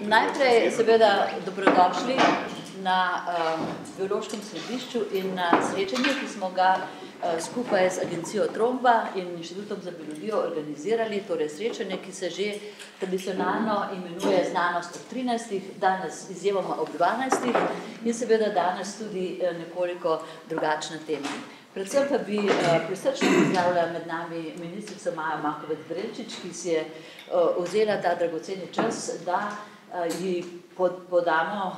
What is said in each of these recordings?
Najprej seveda dobrodošli na um, biološkem središču in na srečanju, ki smo ga uh, skupaj z agencijo Tromba in Inštitutom za biologijo organizirali, torej srečanje, ki se že tradicionalno imenuje znanost ob 13. danes izjemoma ob 12. in seveda danes tudi uh, nekoliko drugačna tema. Predvsem pa bi uh, prisrčno pozdravila med nami ministrico Majo Makovec Brelčič, ki si je uh, vzela ta dragoceni čas, da uh, ji pod, podamo,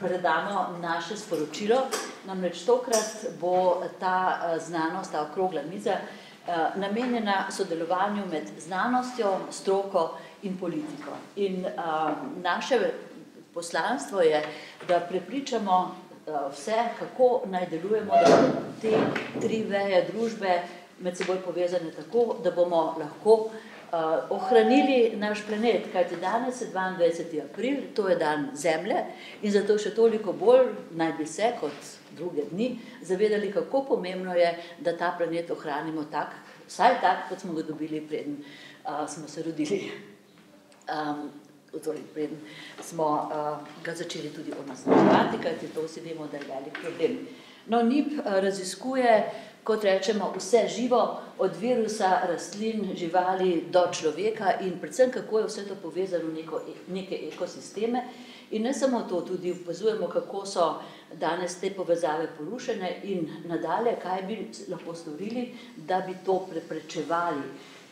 predamo naše sporočilo. Namreč tokrat bo ta znanost, ta okrogla miza, namenjena sodelovanju med znanostjo, stroko in politiko. In naše poslanstvo je, da prepričamo vse, kako naj delujemo, da te tri veje družbe med seboj povezane tako, da bomo lahko uh, ohranili naš planet, kajti danes je 22. april, to je dan Zemlje in zato še toliko bolj naj bi se kot druge dni zavedali, kako pomembno je, da ta planet ohranimo tak, vsaj tak, kot smo ga dobili preden uh, smo se rodili. Um, torej preden smo uh, ga začeli tudi onaznačevati, kajti to vsi vemo, da je velik problem. No, NIP uh, raziskuje, kot rečemo, vse živo, od virusa, rastlin, živali do človeka in predvsem, kako je vse to povezano v neko, neke ekosisteme. In ne samo to, tudi upazujemo, kako so danes te povezave porušene in nadalje, kaj bi lahko storili, da bi to preprečevali.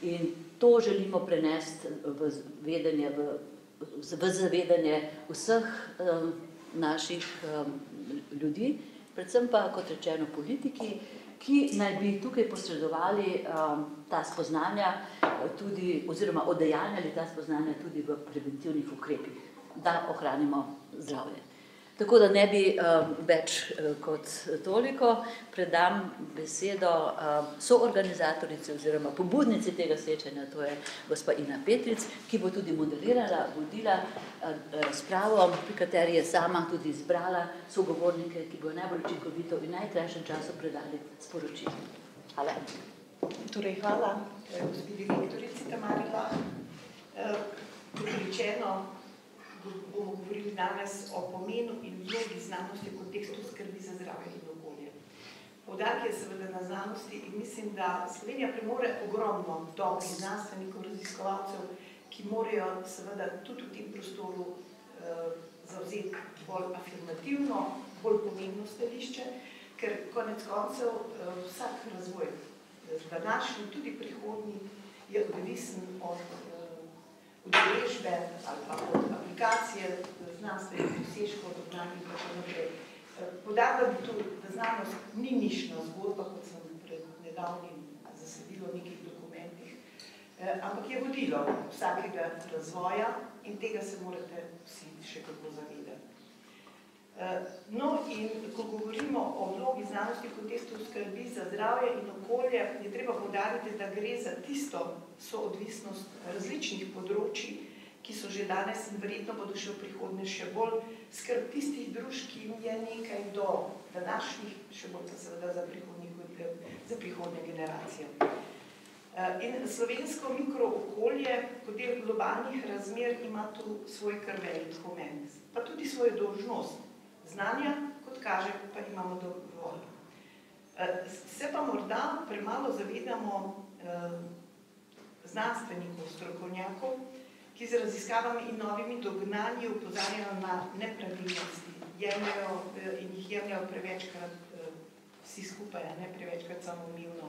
In to želimo prenesti v vedenje, v v zavedanje vseh um, naših um, ljudi, predvsem pa, kot rečeno, politiki, ki naj bi tukaj posredovali um, ta spoznanja tudi, oziroma odejanjali ta spoznanja tudi v preventivnih ukrepih, da ohranimo zdravje. Tako da ne bi um, več uh, kot toliko predam besedo um, soorganizatorici oziroma pobudnici tega srečanja, to je gospa Ina Petric, ki bo tudi modelirala, vodila uh, razpravo, pri kateri je sama tudi izbrala sogovornike, ki bo najbolj učinkovito in najkrajšem času predali sporočilo. Hvala. Torej, hvala, eh, gospodi direktorici Tamari Lah. Kot rečeno, bomo govorili danes o pomenu in vlogi znanosti v kontekstu skrbi za zdravje in okolje. Poudarek je seveda na znanosti in mislim, da Slovenija premore ogromno dobrih znanstvenikov, raziskovalcev, ki morajo seveda tudi v tem prostoru eh, zavzeti bolj afirmativno, bolj pomembno stališče, ker konec koncev eh, vsak razvoj, današnji, tudi prihodnji, je odvisen od udeležbe ali pa od aplikacije znanstvenih dosežkov, dognanj in tako naprej. Podarila bi tu, da znanost ni nišna zgodba, kot sem pred nedavnim zasedila v nekih dokumentih, eh, ampak je vodilo vsakega razvoja in tega se morate vsi še kako zavedati. Eh, no in ko govorimo o vlogi znanosti v kontekstu skrbi za zdravje in okolje, je treba podariti, da gre za tisto soodvisnost različnih področji, ki so že danes in verjetno bodo še v prihodnje še bolj skrb tistih družb, ki jim je nekaj do današnjih, še bolj pa seveda za, za prihodnje generacije. Eh, in slovensko mikrookolje, kot del globalnih razmer, ima tu svoj krvelik pomen, pa tudi svojo dožnost znanja, kot kaže, pa imamo dovolj. Eh, se pa morda premalo zavedamo eh, znanstvenikov, strokovnjakov, ki z raziskavami in novimi dognanji upozarjajo na nepravilnosti jemljajo, eh, in jih jemljajo prevečkrat vsi skupaj, ne prevečkrat samoumivno.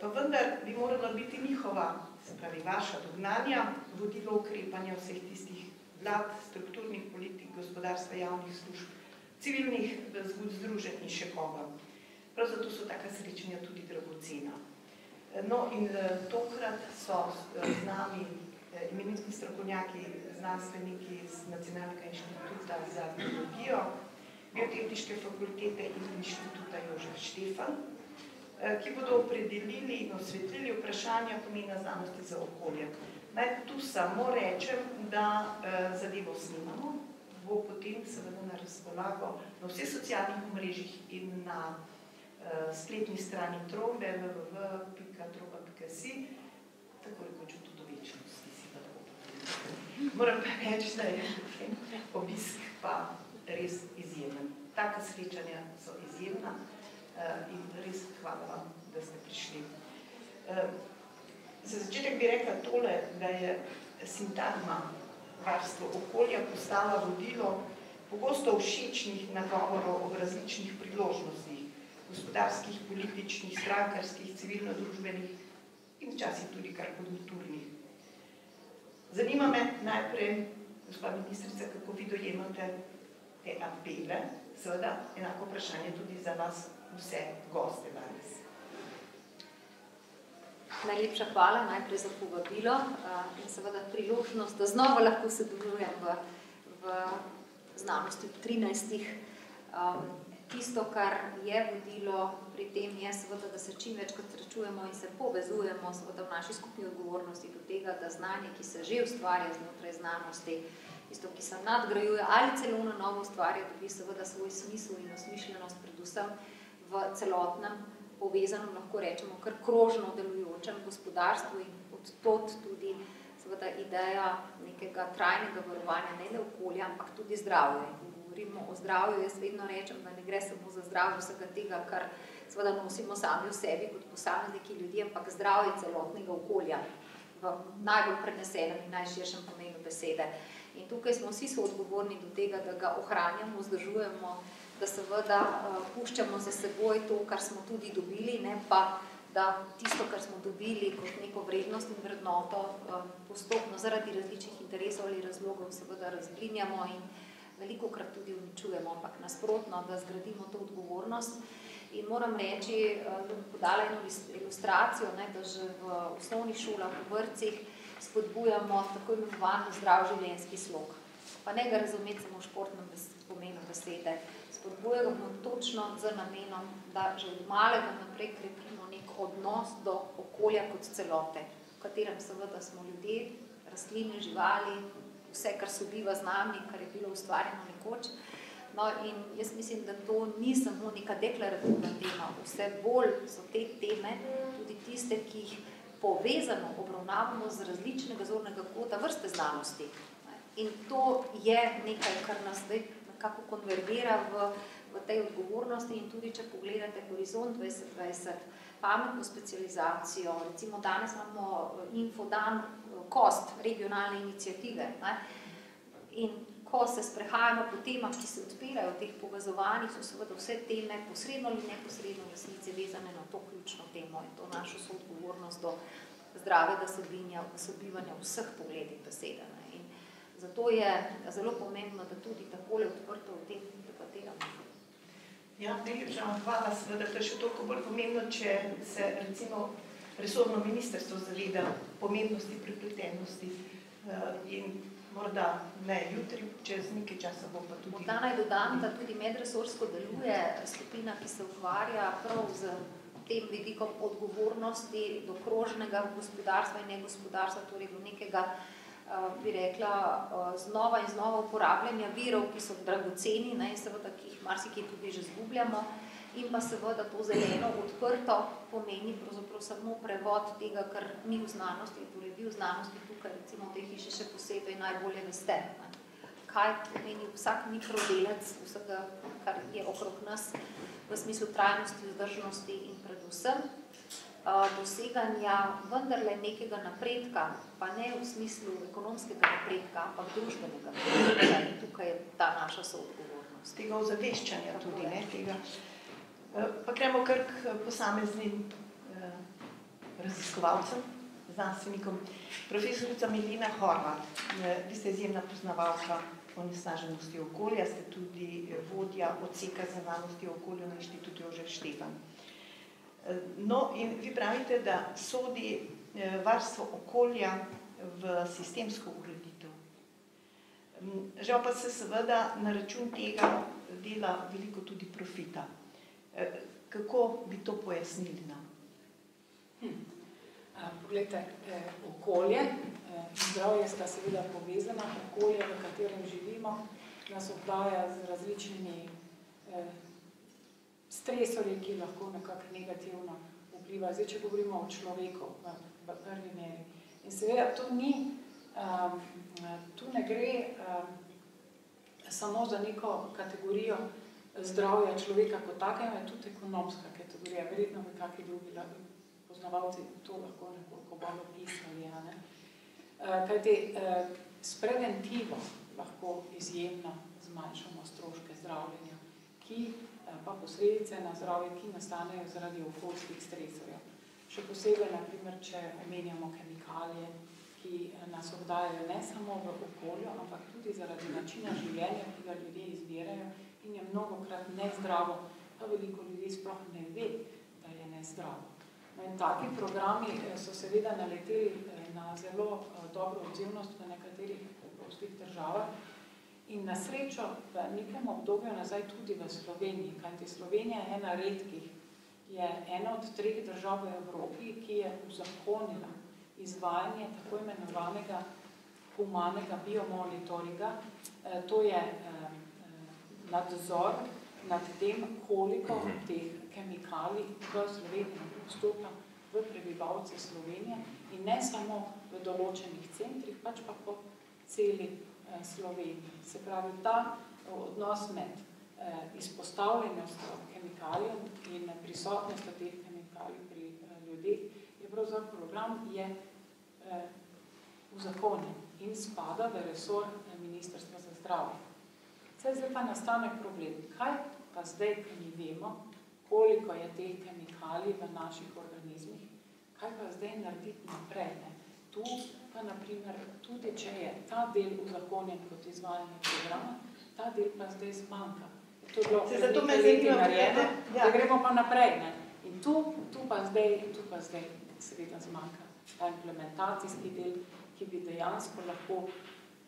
Pa vendar bi morala biti njihova, se pravi vaša dognanja, vodilo ukrepanja vseh tistih vlad, strukturnih politik, gospodarstva, javnih služb, civilnih zgud združen in še koga. Prav zato so taka srečanja tudi dragocena. No in eh, tokrat so eh, z nami eh, imenitni strokovnjaki, znanstveniki z Nacionalnega inštituta za biologijo, biotehniške fakultete in inštituta Jožef Štefan, ki bodo opredelili in osvetlili vprašanja pomena znanosti za okolje. Naj tu samo rečem, da eh, zadevo snimamo, bo potem seveda na razpolago na vseh socialnih omrežjih in na eh, spletni strani trombe www.tromba.si, tako rekoč tudi do večnosti si pa tako Moram pa reči, da je obisk pa res izjemen. Taka srečanja so izjemna uh, in res hvala vam, da ste prišli. Uh, za začetek bi rekla tole, da je sintagma varstvo okolja postala vodilo pogosto všečnih nagovorov ob različnih priložnostih, gospodarskih, političnih, strankarskih, civilno-družbenih in včasih tudi kar konjunkturnih. Zanima me najprej, gospod ministrica, kako vi dojemate te apele, seveda enako vprašanje tudi za vas vse goste danes. Najlepša hvala najprej za povabilo in seveda priložnost, da znova lahko sodelujem v, v znanosti v 13. Um, tisto, kar je vodilo pri tem, je seveda, da se čim večkrat srečujemo in se povezujemo seveda v naši skupni odgovornosti do tega, da znanje, ki se že ustvarja znotraj znanosti, isto, ki se nadgrajuje ali celo na novo ustvarja, dobi seveda svoj smisel in osmišljenost predvsem v celotnem povezanem, lahko rečemo, kar krožno delujočem gospodarstvu in od tot tudi seveda ideja nekega trajnega varovanja ne le okolja, ampak tudi zdravja. In govorimo o zdravju, jaz vedno rečem, da ne gre samo za zdravje vsega tega, kar seveda nosimo sami v sebi kot posamezniki ljudi, ampak zdravje celotnega okolja v najbolj prenesenem in najširšem pomenu besede. In tukaj smo vsi so odgovorni do tega, da ga ohranjamo, vzdržujemo, da seveda uh, puščamo za seboj to, kar smo tudi dobili, ne pa da tisto, kar smo dobili kot neko vrednost in vrednoto, uh, postopno zaradi različnih interesov ali razlogov seveda razblinjamo in veliko krat tudi uničujemo, ampak nasprotno, da zgradimo to odgovornost. In moram reči, da uh, bom podala eno ilustracijo, ne, da že v osnovnih šolah, v vrcih, spodbujamo tako imenovan zdrav življenjski slog. Pa ne ga razumeti samo v športnem pomenu besede. Spodbujamo točno z namenom, da že od malega naprej krepimo odnos do okolja kot celote, v katerem seveda smo ljudje, rastline, živali, vse, kar sobiva z nami, kar je bilo ustvarjeno nekoč. No, in jaz mislim, da to ni samo neka deklarativna tema, vse bolj so te teme tudi tiste, ki jih povezano obravnavamo z različnega zornega kota vrste znanosti. In to je nekaj, kar nas zdaj nekako konvergira v, v tej odgovornosti in tudi, če pogledate horizont 2020, pametno specializacijo, recimo danes imamo infodan kost regionalne inicijative ne? in ko se sprehajamo po temah, ki se odpirajo v teh povezovanjih, so seveda vse teme posredno ali neposredno resnice vezane na to ključno temo in to našo soodgovornost do zdravega sobinja, sobivanja vseh pogledih besede. Ne. In zato je zelo pomembno, da tudi takole odprto v tem debatiramo. Ja, najlepša hvala, seveda to je še toliko bolj pomembno, če se recimo resorno ministrstvo zaveda pomembnosti pripletenosti uh, in morda ne jutri, čez nekaj časa bo pa tudi. Morda naj dodam, da tudi medresorsko deluje skupina, ki se ukvarja prav z tem vidikom odgovornosti do krožnega gospodarstva in negospodarstva, torej do nekega, bi rekla, znova in znova uporabljanja virov, ki so dragoceni ne, in seveda, ki jih marsikaj tudi že zgubljamo in pa seveda to zeleno odprto pomeni pravzaprav samo prevod tega, kar mi v znanosti, torej vi v znanosti tukaj recimo v tej hiši še posebej najbolje veste. Ne. Kaj pomeni vsak mikrodelec vsega, kar je okrog nas v smislu trajnosti, vzdržnosti in predvsem doseganja vendarle nekega napredka, pa ne v smislu ekonomskega napredka, ampak družbenega napredka in tukaj je ta naša soodgovornost. Tega ozaveščanja tudi, ne, tega. Pa gremo kar k posameznim eh, raziskovalcem, znanstvenikom. Profesorica Milina Horvat, eh, vi ste izjemna poznavalka onesnaženosti okolja, ste tudi vodja odseka za znanosti okolja na inštitutu Jožef Štefan. No, in vi pravite, da sodi eh, varstvo okolja v sistemsko ureditev. Mm, žal pa se seveda na račun tega dela veliko tudi profita. Eh, kako bi to pojasnili nam? Hm. Poglejte, eh, okolje in zdravje sta seveda povezana. Okolje, v katerem živimo, nas obdaja z različnimi stresorji, ki lahko nekako negativno vplivajo. Zdaj, če govorimo o človeku v, prvi meri. In seveda to ni Um, tu ne gre um, samo za neko kategorijo zdravja človeka kot takega, je tudi ekonomska kategorija. Verjetno bi kakšni drugi poznavalci to lahko nekoliko bolj opisali. Ne? Uh, kajti uh, s preventivo lahko izjemno zmanjšamo stroške zdravljenja, ki pa posledice na zdravje, ki nastanejo zaradi okoljskih stresorjev. Še posebej, naprimer, če omenjamo kemikalije, ki nas obdajajo ne samo v okolju, ampak tudi zaradi načina življenja, ki ga ljudje izbirajo in je mnogokrat nezdravo, pa veliko ljudi sploh ne ve, da je nezdravo. No in taki programi eh, so seveda naleteli eh, na zelo eh, dobro odzivnost v nekaterih evropskih državah in na srečo v nekem obdobju nazaj tudi v Sloveniji, kajti Slovenija je ena redkih, je ena od treh držav v Evropi, ki je uzakonila izvajanje tako imenovanega humanega biomonitoringa. E, to je e, e, nadzor nad tem, koliko teh kemikalij v Sloveniji vstopa v prebivalce Slovenije in ne samo v določenih centrih, pač pa po celi Sloveniji. Se pravi, ta odnos med izpostavljenostjo kemikalijom in prisotnostjo teh kemikalij pri ljudeh je pravzaprav program, je eh, v zakonu in spada v resor Ministrstva za zdravje. Vse zdaj pa nastane problem. Kaj pa zdaj, ko mi vemo, koliko je teh kemikalij v naših organizmih, kaj pa zdaj narediti naprej? Ne? Tu pa, naprimer, tudi če je ta del uzakonjen kot izvajanje programa, ta del pa zdaj zmanjka. To je bilo zato me zanima, narejeno, ja. da gremo pa naprej. Ne? In tu, tu pa zdaj, tu pa zdaj seveda zmanjka ta implementacijski del, ki bi dejansko lahko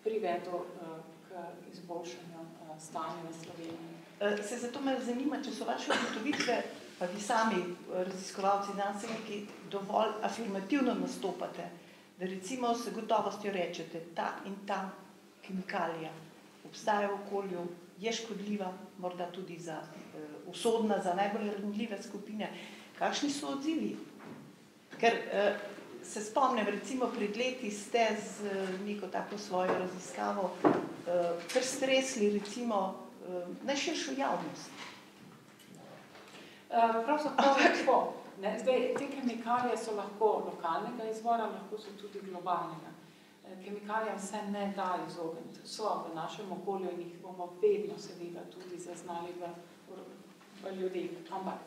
privedel uh, k izboljšanju uh, stanja v Sloveniji. Uh, se zato me zanima, če so vaše ugotovitve, pa vi sami raziskovalci, znanstveniki, dovolj afirmativno nastopate, da recimo s gotovostjo rečete, ta in ta kemikalija obstaja v okolju, je škodljiva, morda tudi za uh, usodna, za najbolj ranljive skupine. Kakšni so odzivi? Ker uh, se spomnim, recimo pred leti ste z uh, neko tako svojo raziskavo uh, kar stresli recimo uh, najširšo javnost. Uh, Pravzaprav tako. Ne, zdaj, te kemikalije so lahko lokalnega izvora, lahko so tudi globalnega. Kemikalijam se ne da izogniti. So v našem okolju in jih bomo vedno seveda tudi zaznali v, v, ljudeh. Ampak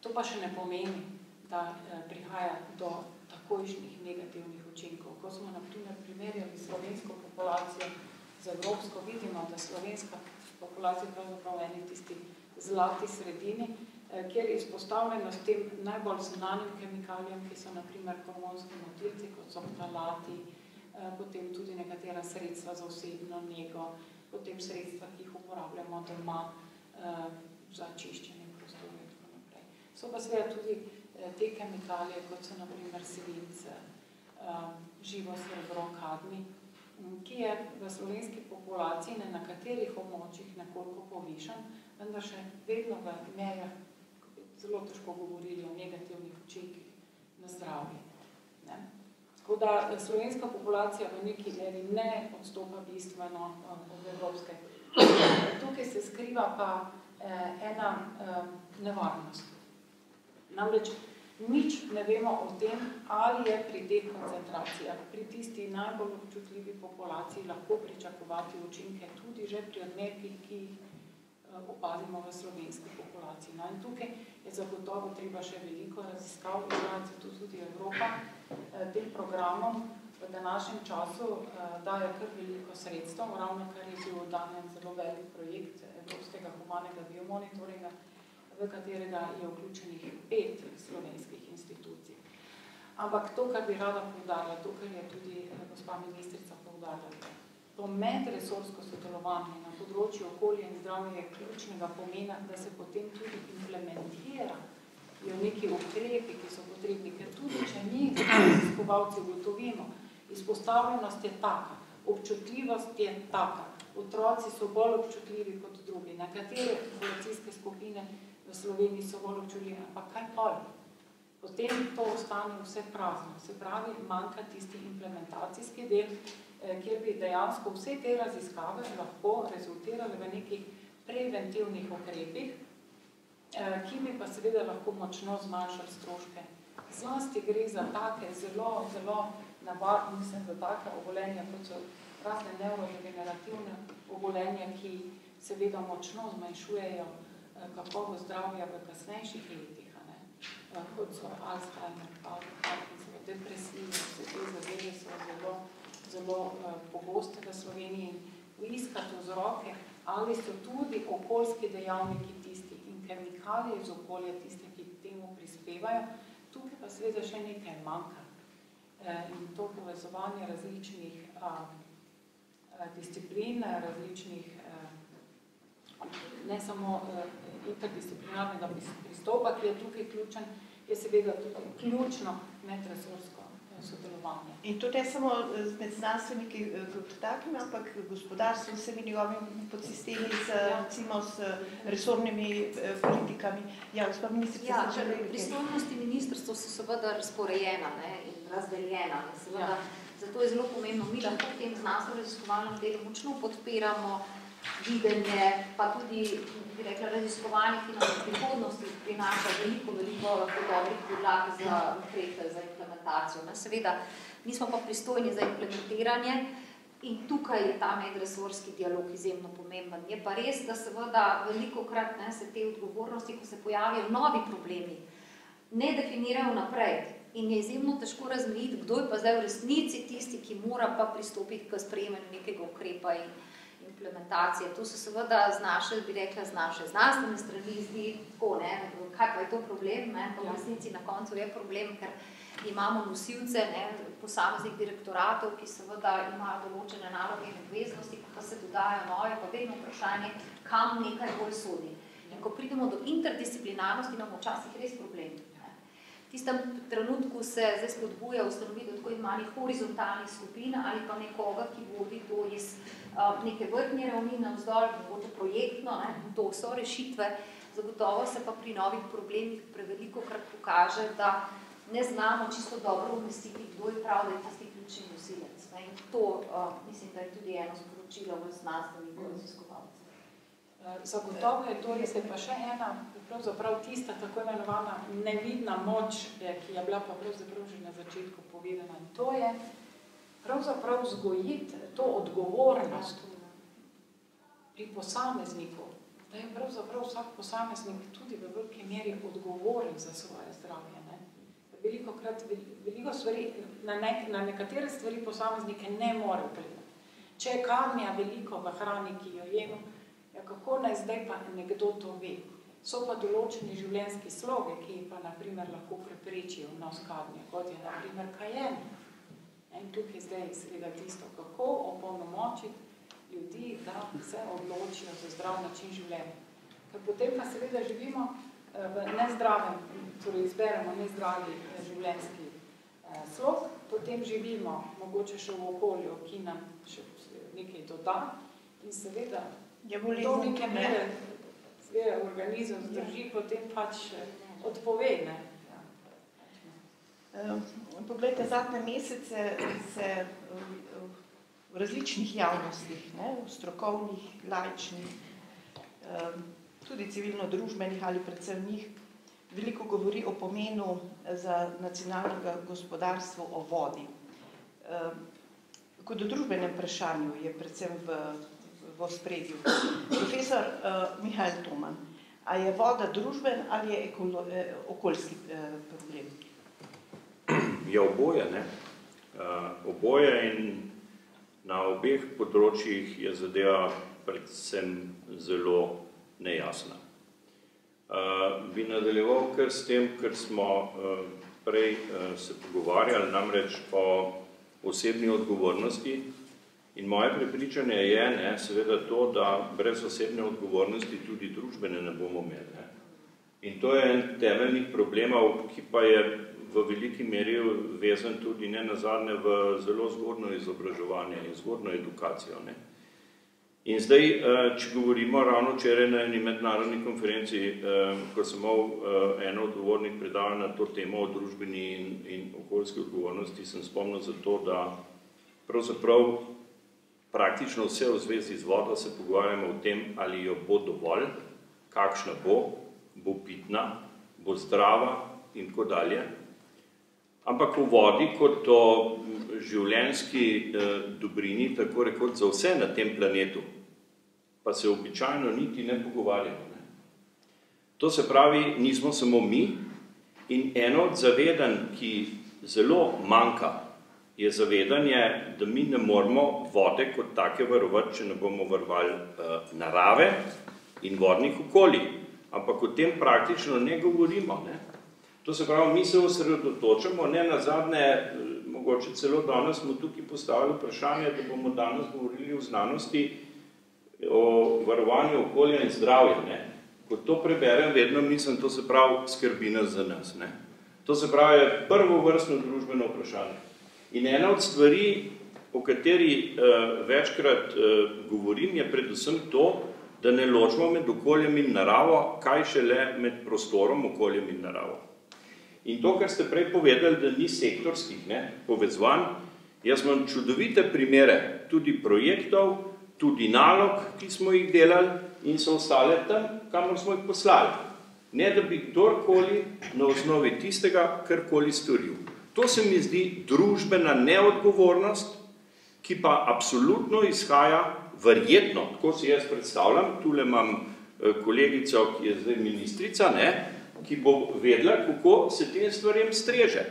to pa še ne pomeni, da eh, prihaja do takojšnjih negativnih učinkov. Ko smo naprimer primerjali slovensko populacijo z evropsko, vidimo, da slovenska populacija pravzaprav eni tisti zlati sredini, eh, kjer je izpostavljeno s tem najbolj znanim kemikalijam, ki so naprimer hormonski motilci, kot so ptalati, eh, potem tudi nekatera sredstva za osebno nego, potem sredstva, ki jih uporabljamo doma za čiščenje prostorov in tako naprej. So pa seveda tudi Eh, te kemikalije, kot so naprimer sevince, um, živo srebro, kadmi, ki je v slovenski populaciji na nekaterih območjih nekoliko povišen, vendar še vedno v mejah zelo težko govorili o negativnih učinkih na zdravje. Ne? Tako da eh, slovenska populacija v neki meri ne odstopa bistveno um, od evropske. Tukaj se skriva pa eh, ena nevarnost. Namreč nič ne vemo o tem, ali je pri teh koncentracijah, pri tisti najbolj občutljivi populaciji lahko pričakovati učinke tudi že pri odmerkih, ki jih eh, opazimo v slovenski populaciji. No, in tukaj je zagotovo treba še veliko raziskav, izvajati tu tudi Evropa, eh, tem programom v današnjem času eh, daje kar veliko sredstev, ravno kar je bil danjen zelo velik projekt Evropskega humanega biomonitoringa, v katerega je vključenih pet slovenskih institucij. Ampak to, kar bi rada povdarila, to, kar je tudi eh, gospa ministrica povdarila, to medresorsko sodelovanje na področju okolja in zdravja je ključnega pomena, da se potem tudi implementira jo neki ukrepi, ki so potrebni, ker tudi, če mi raziskovalci ugotovimo, izpostavljenost je taka, občutljivost je taka, otroci so bolj občutljivi kot drugi, nekatere populacijske skupine v Sloveniji so bolj občutljivi, ampak kaj pol? potem to ostane vse prazno. Se pravi, manjka tisti implementacijski del, kjer bi dejansko vse te raziskave lahko rezultirale v nekih preventivnih ukrepih, eh, ki bi pa seveda lahko močno zmanjšali stroške. Zlasti gre za take zelo, zelo navadne, mislim, za take obolenja, kot so razne neurodegenerativne obolenja, ki seveda močno zmanjšujejo eh, kakovo zdravja v kasnejših letih, ne? Eh, kot so Alzheimer, Parkinson, depresije, vse te zadeve so zelo, zelo uh, pogoste v Sloveniji. Iskati vzroke, ali so tudi okoljski dejavniki tisti in kemikalije iz okolja tisti, ki temu prispevajo, tukaj pa seveda še nekaj manjka. In to povezovanje različnih a, disciplin, različnih ne samo interdisciplinarnega pristopa, ki je tukaj ključen, je seveda tudi ključno medresorsko eh, sodelovanje. In to ne samo med znanstveniki kot takimi, ampak gospodarstvo, vsemi njegovimi podsistemi, z, ja. recimo s resornimi eh, politikami. Ja, gospod ministrica, ja, želi, pristojnosti ministrstva so seveda razporejena ne, in razdeljena. Ne, seveda, ja. Zato je zelo pomembno, mi lahko v tem znanstveno-raziskovalnem delu močno podpiramo videnje, pa tudi bi rekla, raziskovanje, ki nam v prihodnosti prinaša veliko, veliko dobrih podlag za ukrepe, za implementacijo. Ne. Seveda, mi smo pa pristojni za implementiranje in tukaj je ta medresorski dialog izjemno pomemben. Je pa res, da seveda veliko krat ne, se te odgovornosti, ko se pojavijo novi problemi, ne definirajo naprej. In je izjemno težko razmejiti, kdo je pa zdaj v resnici tisti, ki mora pa pristopiti k sprejemanju nekega ukrepa in implementacije. To se seveda z naše, bi rekla, z naše znanstvene strani zdi tako, ne, kaj pa je to problem, ne, pa v ja. resnici na koncu je problem, ker imamo nosilce ne, posameznih direktoratov, ki seveda imajo določene naloge in obveznosti, pa se dodajo nove, pa vedno vprašanje, kam nekaj bolj sodi. In ko pridemo do interdisciplinarnosti, imamo včasih res problem. V tistem trenutku se zdaj spodbuja ustanovitev tako imenih horizontalnih skupin ali pa nekoga, ki vodi to iz Um, neke vrtnje ravni na vzdolj, mogoče projektno, ne, to so rešitve, zagotovo se pa pri novih problemih preveliko krat pokaže, da ne znamo čisto dobro umestiti, kdo je prav, da je tisti ključni nosilec. In to uh, mislim, da je tudi eno sporočilo v znanstvenih raziskovalcev. Uh, zagotovo je to res, pa še ena, pravzaprav tista tako imenovana nevidna moč, ki je bila pa pravzaprav že na začetku povedana. In to je, pravzaprav vzgojiti to odgovornost pri posamezniku, da je pravzaprav vsak posameznik tudi v veliki meri odgovoren za svoje zdravje. Veliko krat, veliko stvari, na, nek, na nekatere stvari posameznike ne more vplivati. Če je kamnja veliko v hrani, ki jo jemo, ja kako naj zdaj pa nekdo to ve? So pa določeni življenjski sloge, ki pa naprimer lahko preprečijo vnos kadnje, kot je naprimer kajenje. In tukaj zdaj seveda tisto, kako opolnomočiti ljudi, da se odločijo za zdrav način življenja. Ker potem pa seveda živimo v nezdravem, torej izberemo nezdravi eh, življenjski eh, slog, potem živimo mogoče še v okolju, ki nam še nekaj doda in seveda je to neke mere seveda organizem zdrži, potem pač odpove, ne. Poglejte, zadnje mesece se v različnih javnostih, ne, v strokovnih, laičnih, tudi civilno-družbenih ali predvsem njih, veliko govori o pomenu za nacionalnega gospodarstvo o vodi. Kot o družbenem vprašanju je predvsem v, v spredju. Profesor uh, Mihajl Toman, a je voda družben ali je ekolo, eh, okoljski eh, problem? je oboje, ne? Uh, oboje in na obeh področjih je zadeva predvsem zelo nejasna. Uh, bi nadaljeval kar s tem, ker smo uh, prej uh, se pogovarjali namreč o osebni odgovornosti in moje prepričanje je ne, seveda to, da brez osebne odgovornosti tudi družbene ne bomo imeli. Ne? In to je en temeljnih problemov, ki pa je v veliki meri vezan tudi ne nazadnje v zelo zgodno izobraževanje in zgodno edukacijo. Ne. In zdaj, eh, če govorimo ravno včeraj na eni mednarodni konferenci, eh, ko sem imel eh, eno odgovornih predavanj na to temo o družbeni in, in okoljski odgovornosti, sem spomnil za to, da pravzaprav praktično vse v zvezi z vodo se pogovarjamo o tem, ali jo bo dovolj, kakšna bo, bo pitna, bo zdrava in tako dalje. Ampak v vodi kot o življenjski eh, dobrini, tako rekoč za vse na tem planetu, pa se običajno niti ne pogovarjamo. Ne? To se pravi, nismo samo mi in eno od zavedanj, ki zelo manjka, je zavedanje, da mi ne moramo vode kot take varovati, če ne bomo varovali eh, narave in vodnih okolij. Ampak o tem praktično ne govorimo. Ne? To se pravi, mi se osredotočamo, ne na zadnje, mogoče celo danes smo tukaj postavili vprašanje, da bomo danes govorili o znanosti, o varovanju okolja in zdravja. Ne. Ko to preberem, vedno mislim, to se pravi, skrbi nas za nas. Ne. To se pravi, je prvo vrstno družbeno vprašanje. In ena od stvari, o kateri uh, večkrat uh, govorim, je predvsem to, da ne ločimo med okoljem in naravo, kaj šele med prostorom, okoljem in naravo. In to, kar ste prej povedali, da ni sektorskih ne, povezvanj, jaz imam čudovite primere tudi projektov, tudi nalog, ki smo jih delali in so ostale tam, kamor smo jih poslali. Ne, da bi kdorkoli na osnovi tistega karkoli storil. To se mi zdi družbena neodgovornost, ki pa absolutno izhaja verjetno, tako si jaz predstavljam, tule imam eh, kolegico, ki je zdaj ministrica, ne, ki bo vedela, kako se tem stvarem streže.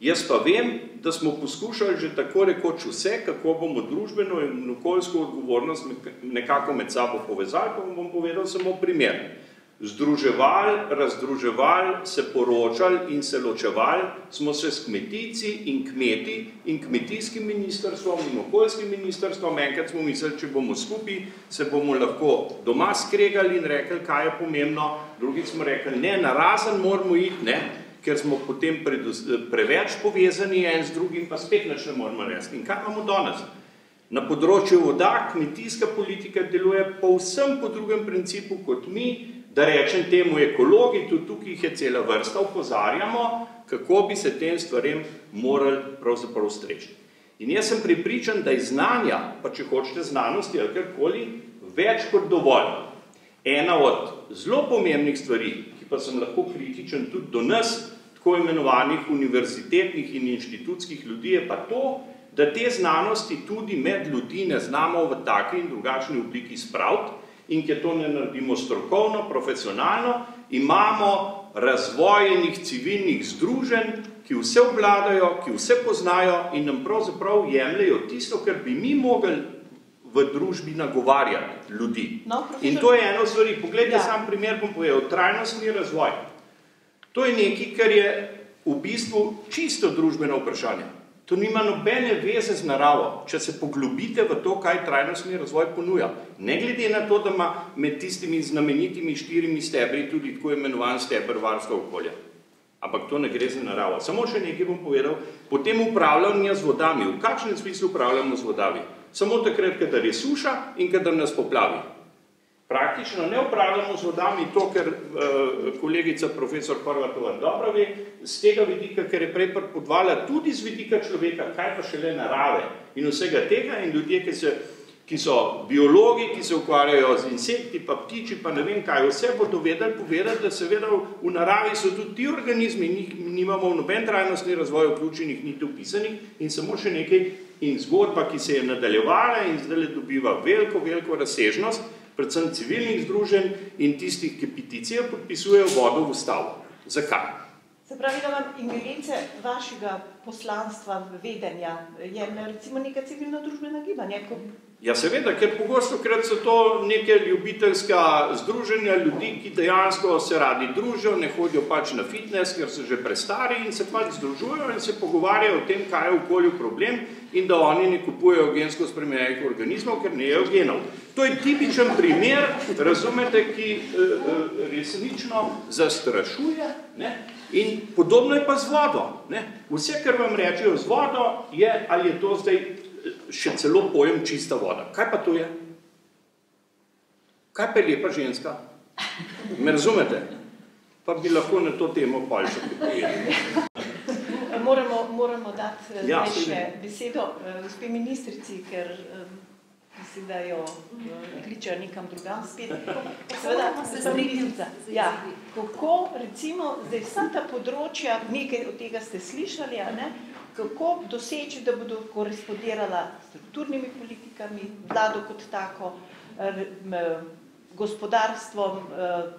Jaz pa vem, da smo poskušali že tako rekoč vse, kako bomo družbeno in okoljsko odgovornost nekako med sabo povezali, pa bom povedal samo primer združevali, razdruževali, se poročali in se ločevali, smo se s kmetici in kmeti in kmetijskim ministrstvom in okoljskim ministrstvom, enkrat smo mislili, če bomo skupaj, se bomo lahko doma skregali in rekli, kaj je pomembno, drugi smo rekli, ne, narazen moramo iti, ne, ker smo potem preveč povezani en z drugim, pa spet nič ne moramo resti. In kaj imamo danes? Na področju voda kmetijska politika deluje povsem po drugem principu kot mi, da rečem temu ekologi, tudi tukaj jih je cela vrsta, upozarjamo, kako bi se tem stvarem morali pravzaprav strešiti. In jaz sem pripričan, da je znanja, pa če hočete znanosti ali karkoli, več kot dovolj. Ena od zelo pomembnih stvari, ki pa sem lahko kritičen tudi do nas, tako imenovanih univerzitetnih in inštitutskih ljudi, je pa to, da te znanosti tudi med ljudi ne znamo v taki in drugačni obliki spraviti, in ker to ne naredimo strokovno, profesionalno, imamo razvojenih civilnih združenj, ki vse obvladajo, ki vse poznajo in nam pravzaprav jemljajo tisto, kar bi mi mogli v družbi nagovarjati ljudi. No, in to je eno stvari. Poglejte, ja. sam primer bom povedal, trajnostni razvoj. To je nekaj, kar je v bistvu čisto družbeno vprašanje. To nima nobene veze z naravo, če se poglobite v to, kaj trajnostni razvoj ponuja. Ne glede na to, da ima med tistimi znamenitimi štirimi stebri tudi tako imenovan stebr varstva okolja. Ampak to ne gre za naravo. Samo še nekaj bom povedal. Potem upravljanje z vodami. V kakšnem smislu upravljamo z vodami? Samo takrat, kadar je suša in kadar nas poplavi praktično ne upravljamo z vodami to, ker uh, kolegica profesor Horvatova dobro ve, z tega vidika, ker je prej podvala tudi z vidika človeka, kaj pa šele narave in vsega tega in ljudje, ki, se, ki so biologi, ki se ukvarjajo z insekti, pa ptiči, pa ne vem kaj, vse bodo vedeli povedati, da seveda v naravi so tudi ti organizmi, njih nimamo v noben trajnostni razvoj vključenih, niti upisanih in samo še nekaj in zgodba, ki se je nadaljevala in zdaj dobiva veliko, veliko razsežnost, predvsem civilnih združenj in tistih, ki peticijo podpisujejo vodo v ustavo. Zakaj? Se pravi, da vam ingerence vašega poslanstva, vedenja, je recimo neka civilna družbena gibanja? Ko... Ja, seveda, ker pogosto krat so to neke ljubiteljska združenja ljudi, ki dejansko se radi družijo, ne hodijo pač na fitness, ker so že prestari in se pač združujejo in se pogovarjajo o tem, kaj je v okolju problem in da oni ne kupujejo gensko spremenjenih organizmov, ker ne jejo genov. To je tipičen primer, razumete, ki eh, eh, resnično zastrašuje. Ne? In podobno je pa z vodo. Ne? Vse, kar vam rečejo z vodo, je, ali je to zdaj eh, še celo pojem čista voda. Kaj pa to je? Kaj pa je lepa ženska? Me razumete? Pa bi lahko na to temo pa še pripovedali. Moramo, moramo dati eh, Ja, še besedo eh, gospe ministrici, ker mislim, da jo kličejo nekam drugam spet. Seveda, Popolnoma se gospa strinjam ministrica, z ja, kako recimo zdaj vsa ta področja, nekaj od tega ste slišali, a ne, kako doseči, da bodo korespondirala s strukturnimi politikami, vlado kot tako, gospodarstvom eh,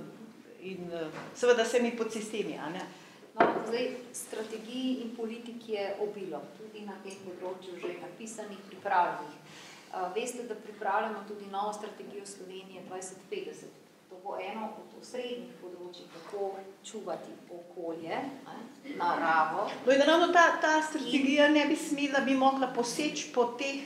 in eh, seveda vsemi podsistemi, a ne. No, zdaj, strategiji in politik je obilo, tudi na tem področju že napisanih, pripravljenih. Uh, veste, da pripravljamo tudi novo strategijo Slovenije 2050. To bo eno od osrednjih področji, kako čuvati okolje, ne, naravo. No in ravno ta, ta strategija ne bi smela, bi mogla poseči po teh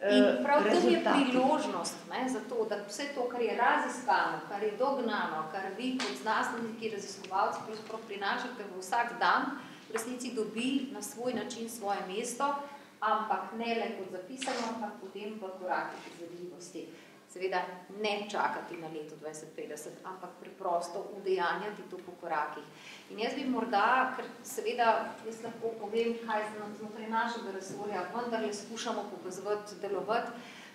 eh, In prav tam je rezultatih. priložnost ne, za to, da vse to, kar je raziskano, kar je dognano, kar vi kot znanstveniki, raziskovalci prinašate v vsak dan, v resnici dobi na svoj način svoje mesto, ampak ne le kot zapisano, ampak potem v korakih izvedljivosti. Seveda ne čakati na leto 2050, ampak preprosto udejanjati to po korakih. In jaz bi morda, ker seveda jaz lahko povem, kaj zno- znotraj našega resorja, vendarle skušamo povezovati, delovati,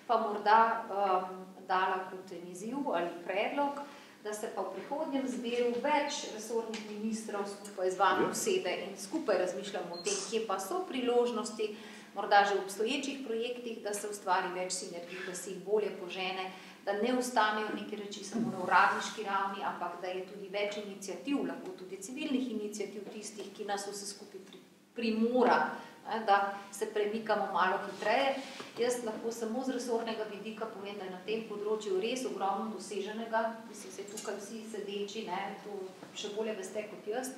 pa morda um, dala kot en izziv ali predlog, da se pa v prihodnjem zbiru več resornih ministrov skupaj z vami Ja. usede in skupaj razmišljamo o tem, kje pa so priložnosti, morda že v obstoječih projektih, da se ustvari več sinergij, da se jih bolje požene, da ne ostanejo neke reči samo na uradniški ravni, ampak da je tudi več inicijativ, lahko tudi civilnih inicijativ tistih, ki nas vse skupaj pri, primora, da se premikamo malo hitreje. Jaz lahko samo z resornega vidika povem, da je na tem področju res ogromno doseženega, mislim, se tukaj vsi sedeči, ne, to še bolje veste kot jaz.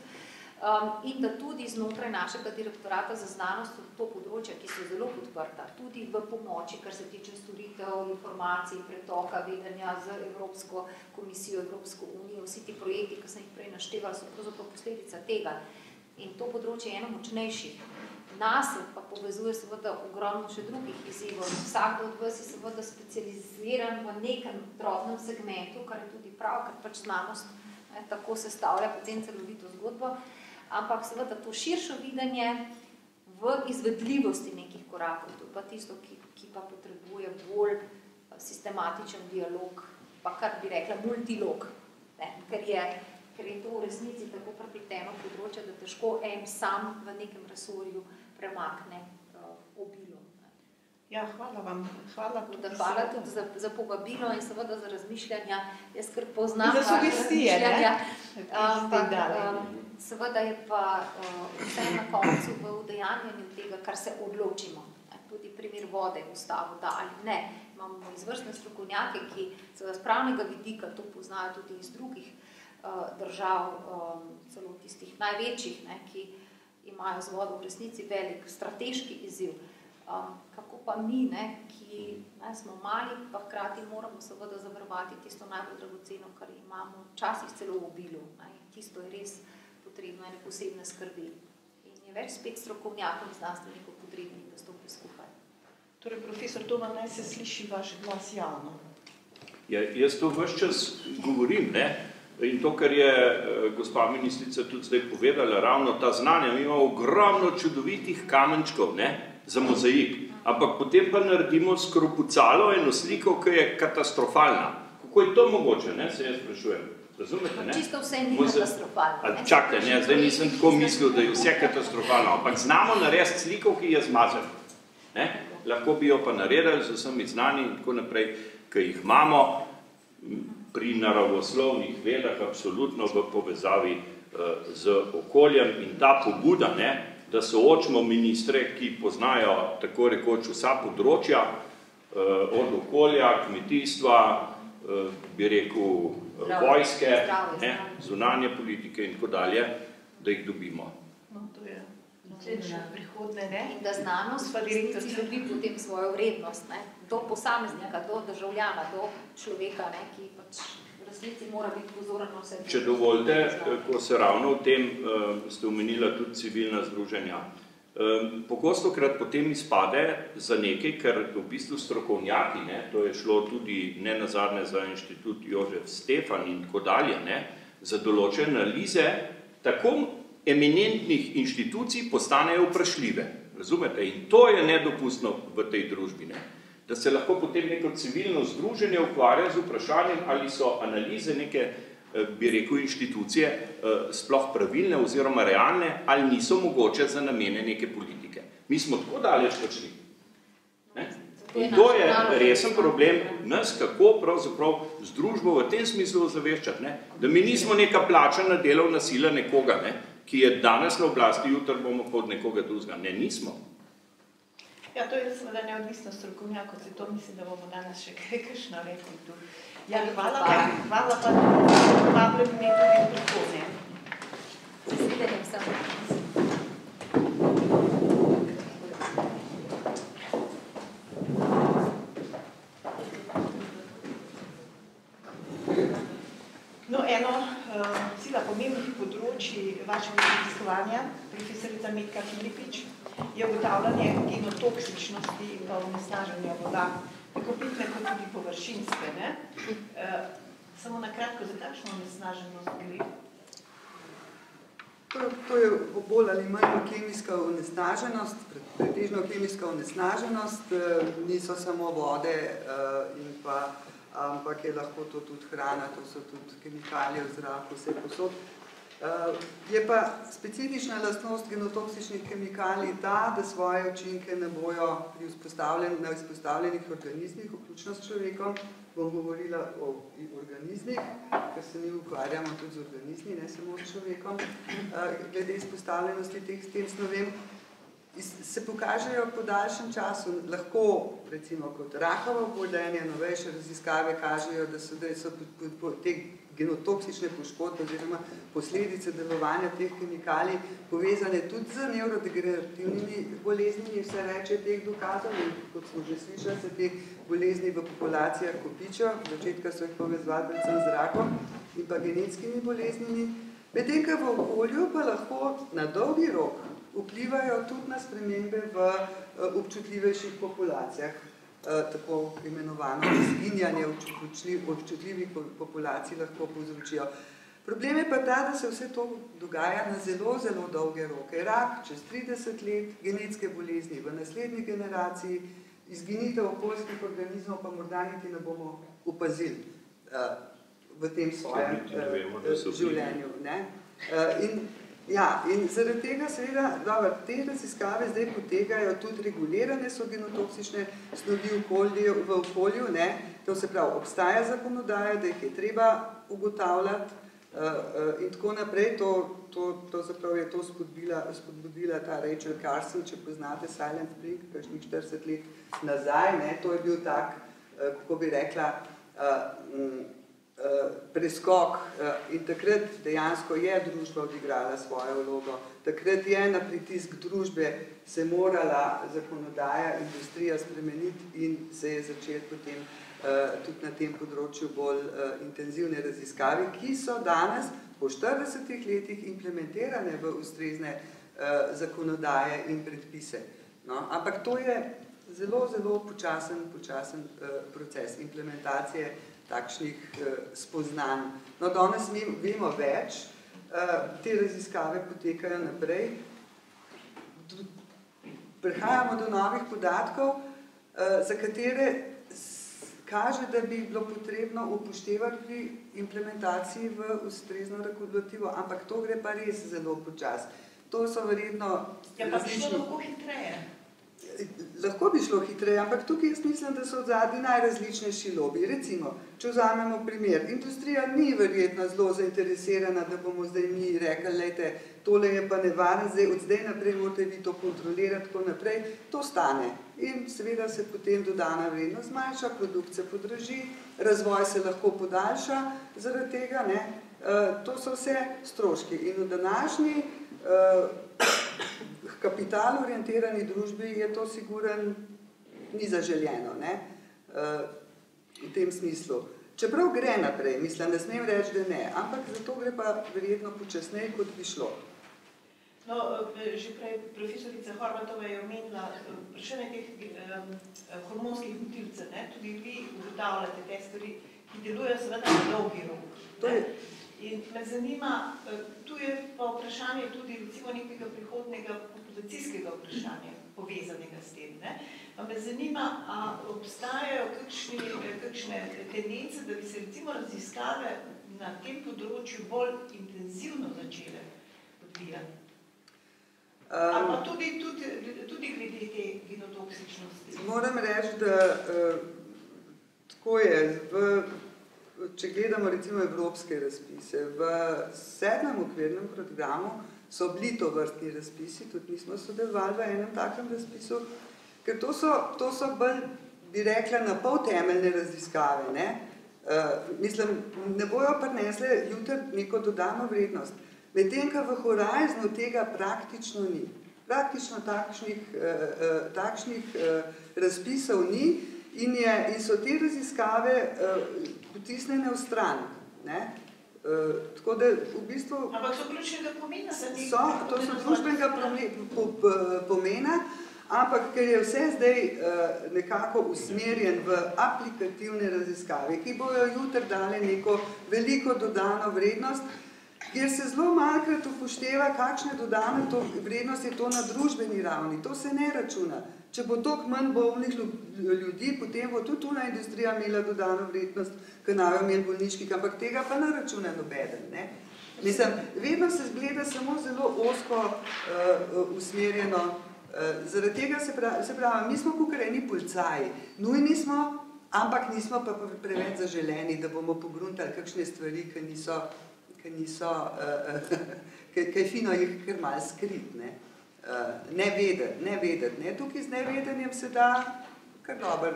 Um, in da tudi znotraj našega direktorata za znanost so to področja, ki so zelo podprta, tudi v pomoči, kar se tiče storitev, informacij, pretoka, vedenja z Evropsko komisijo, Evropsko unijo, vsi ti projekti, ki sem jih prej naštevala, so pravzaprav posledica tega. In to področje je eno močnejših. Nas pa povezuje seveda ogromno še drugih izzivov. Vsak od vas je seveda specializiran v nekem drobnem segmentu, kar je tudi prav, ker pač znanost ne, tako sestavlja potem celovito zgodbo, ampak seveda to širšo videnje v izvedljivosti nekih korakov, to je pa tisto, ki, ki pa potrebuje bolj eh, sistematičen dialog, pa kar bi rekla multilog, ne, ker, je, ker je to v resnici tako prepleteno področje, da težko en sam v nekem resorju premakne uh, obilo. Ja, hvala vam. Hvala, Tako Da hvala tudi za, za povabilo in seveda za razmišljanja. Jaz kar poznam za sugestije, ampak um, seveda je pa uh, vse na koncu v udejanjanju tega, kar se odločimo. Ne, Tudi primer vode v ustavu, da ali ne. Imamo izvrstne strokovnjake, ki seveda z pravnega vidika to poznajo tudi iz drugih uh, držav, um, celo tistih največjih, ne, ki imajo z vodo v resnici velik strateški izziv. Um, kako pa mi, ne, ki ne, smo mali, pa hkrati moramo seveda zavarovati tisto najbolj dragoceno, kar imamo, včasih celo v in tisto je res potrebno ene posebne skrbi. In je več spet strokovnjakov in znanstvenikov potrebnih, da stopi skupaj. Torej, profesor Toman, naj se sliši vaš glas javno. Ja, jaz to vse čas govorim, ne? In to, kar je eh, gospa ministrica tudi zdaj povedala, ravno ta znanja, mi imamo ogromno čudovitih kamenčkov ne? Za mozaik, ampak potem pa naredimo skropucalo eno sliko, ki je katastrofalna. Kako je to mogoče, ne? se jaz sprašujem. Razumete, ne? Čisto vse ni Moza- katastrofalno. Ali ne. zdaj nisem tako mislil, da je vse katastrofalno, ampak znamo narediti sliko, ki je zmazana. Ne? Lahko bi jo pa naredili z vsemi znani in tako naprej, ki jih imamo pri naravoslovnih vedah, absolutno v povezavi eh, z okoljem in ta pobuda, ne, da soočimo ministre, ki poznajo tako rekoč vsa področja, eh, od okolja, kmetijstva, eh, bi rekel, eh, vojske, ne, zunanje politike in tako dalje, da jih dobimo. No, to je še prihodne, ne? In da znanost resnici direktorica. dobi potem svojo vrednost, ne? do posameznika, do državljana, do človeka, ne? ki pač resnici mora biti pozoren na vse. Če dovolite, eh, ko se ravno v tem, eh, ste omenila tudi civilna združenja, Pogosto krat potem izpade za nekaj, ker v bistvu strokovnjaki, ne, to je šlo tudi ne nazadnje za inštitut Jožef Stefan in tako dalje, ne, za določene analize, tako eminentnih inštitucij postanejo vprašljive. Razumete? In to je nedopustno v tej družbi. Ne? Da se lahko potem neko civilno združenje ukvarja z vprašanjem, ali so analize neke, eh, bi rekel, inštitucije eh, sploh pravilne oziroma realne, ali niso mogoče za namene neke politike. Mi smo tako daleč počli. Ne? In to je resen problem nas, kako pravzaprav z družbo v tem smislu zaveščati, ne? da mi nismo neka plačana delovna sila nekoga, ne? ki je danes na oblasti, jutri bomo pod nekoga drugega. Ne, nismo. Ja, to je seveda neodvisno strokovnjak, kot se to mislim, da bomo danes še kaj kakšno rekli tu. Ja, hvala pa, hvala pa, vabljam me tudi v prihodnje. Zasedanjem sem. No, eno uh, sila pomembnih področji vašega raziskovanja, profesorica Metka Filipič, je ugotavljanje genotoksičnosti in pa onesnaženja voda, tako pitne kot tudi površinske. Ne? Uh, samo na kratko, za kakšno onesnaženost gre? To, to je bolj ali manj kemijska onesnaženost, pretežno kemijska onesnaženost, niso samo vode in pa ampak je lahko to tudi hrana, to so tudi kemikalije v zraku, vse posod. Uh, je pa specifična lastnost genotoksičnih kemikalij ta, da svoje učinke ne bojo pri vzpostavljen, na izpostavljenih organizmih, vključno s človekom, bom govorila o organizmih, ker se mi ukvarjamo tudi z organizmi, ne samo s človekom, uh, glede izpostavljenosti teh s tem snovem, se pokažejo po daljšem času, lahko recimo kot rakavo obolenje, novejše raziskave kažejo, da so, da so po, po, te genotoksične poškodbe oziroma posledice delovanja teh kemikalij povezane tudi z neurodegenerativnimi boleznimi, vse več je teh dokazov in kot smo že slišali, se te bolezni v populacijah kopičijo, začetka so jih povezvali predvsem z rakom in pa genetskimi boleznimi, medtem v okolju pa lahko na dolgi rok vplivajo tudi na spremembe v eh, občutljivejših populacijah, eh, tako imenovano izginjanje občutljivih populacij lahko povzročijo. Problem je pa ta, da se vse to dogaja na zelo, zelo dolge roke. Rak čez 30 let, genetske bolezni v naslednji generaciji, izginitev okoljskih organizmov pa morda niti ne bomo upazili uh, v tem svojem življenju. Ne? In Ja, in zaradi tega seveda, dobro, te raziskave zdaj potegajo tudi regulirane so genotoksične snovi v okolju, v okolju ne? to se pravi, obstaja zakonodaja, da jih je treba ugotavljati uh, uh, in tako naprej, to, to, to zaprav je to spodbila, spodbudila ta Rachel Carson, če poznate Silent Spring, kakšnih 40 let nazaj, ne? to je bil tak, uh, kako bi rekla, uh, Eh, preskok eh, in takrat dejansko je družba odigrala svojo vlogo. Takrat je na pritisk družbe se morala zakonodaja, industrija spremeniti in se je začeti potem eh, tudi na tem področju bolj intenzivne raziskave, ki so danes po 40 letih implementirane v ustrezne zakonodaje in predpise. No, ampak to je zelo, zelo počasen, počasen proces implementacije takšnih uh, spoznanj. No, danes mi vemo več, uh, te raziskave potekajo naprej, prihajamo do novih podatkov, uh, za katere kaže, da bi bilo potrebno upoštevati pri implementaciji v ustrezno regulativo, ampak to gre pa res zelo počas. To so verjetno... Ja, pa bi šlo lahko hitreje lahko bi šlo hitreje, ampak tukaj jaz mislim, da so odzadi najrazličnejši lobi. Recimo, če vzamemo primer, industrija ni verjetno zelo zainteresirana, da bomo zdaj mi rekli, lejte, tole je pa nevarno, zdaj od zdaj naprej morate vi to kontrolirati, tako naprej, to stane. In seveda se potem dodana vrednost zmanjša, produkcija podraži, razvoj se lahko podaljša zaradi tega, ne? Uh, to so vse stroški. In v današnji uh, kapital orientirani družbi je to siguren ni zaželjeno, ne? Uh, v tem smislu. Čeprav gre naprej, mislim, da smem reči, da ne, ampak zato gre pa verjetno počasneje, kot bi šlo. No, že prej profesorica Horvatova je omenila vprašanje teh um, hormonskih motilcev. Tudi vi ugotavljate te stvari, ki delujejo seveda na dolgi rok. In me zanima, tu je pa vprašanje tudi recimo nekega prihodnega populacijskega vprašanja povezanega s tem. Ne? Pa me zanima, a obstajajo kakšni, kakšne tendence, da bi se recimo raziskave na tem področju bolj intenzivno začele odvijati? Um, pa tudi, tudi, tudi glede te genotoksičnosti. Moram reči, da uh, tako je, v, če gledamo recimo evropske razpise, v sedmem okvirnem programu so bili to vrstni razpisi, tudi mi smo sodelovali v enem takem razpisu, ker to so, to so bolj, bi rekla, na pol temeljne raziskave. Ne? Uh, mislim, ne bojo prinesle jutri neko dodano vrednost. Medtem, ko v Horizonu tega praktično ni. Praktično takšnih, eh, eh, takšnih eh, razpisov ni in, je, in so te raziskave eh, potisnjene v stran. Ne? Eh, tako da v bistvu... Ampak so ključnega pomena za njih? So, to so družbenega pomena, ampak ker je vse zdaj eh, nekako usmerjen v aplikativne raziskave, ki bojo jutr dale neko veliko dodano vrednost, kjer se zelo malkrat upošteva, kakšne dodane to vrednost je to na družbeni ravni. To se ne računa. Če bo toliko manj bolnih ljudi, potem bo tudi tuna industrija imela dodano vrednost, ker najo imeli bolniški, ampak tega pa ne računa nobeden. Ne? Mislim, vedno se zgleda samo zelo osko uh, usmerjeno. Uh, zaradi tega se pravi, se pravi, mi smo kukareni policaji, nujni smo, ampak nismo pa preveč zaželeni, da bomo pogruntali kakšne stvari, ki niso ki niso, ki je fino jih kar malo skrit, ne, ne vedeti, ne vedeti, tukaj z nevedenjem se da kar dobro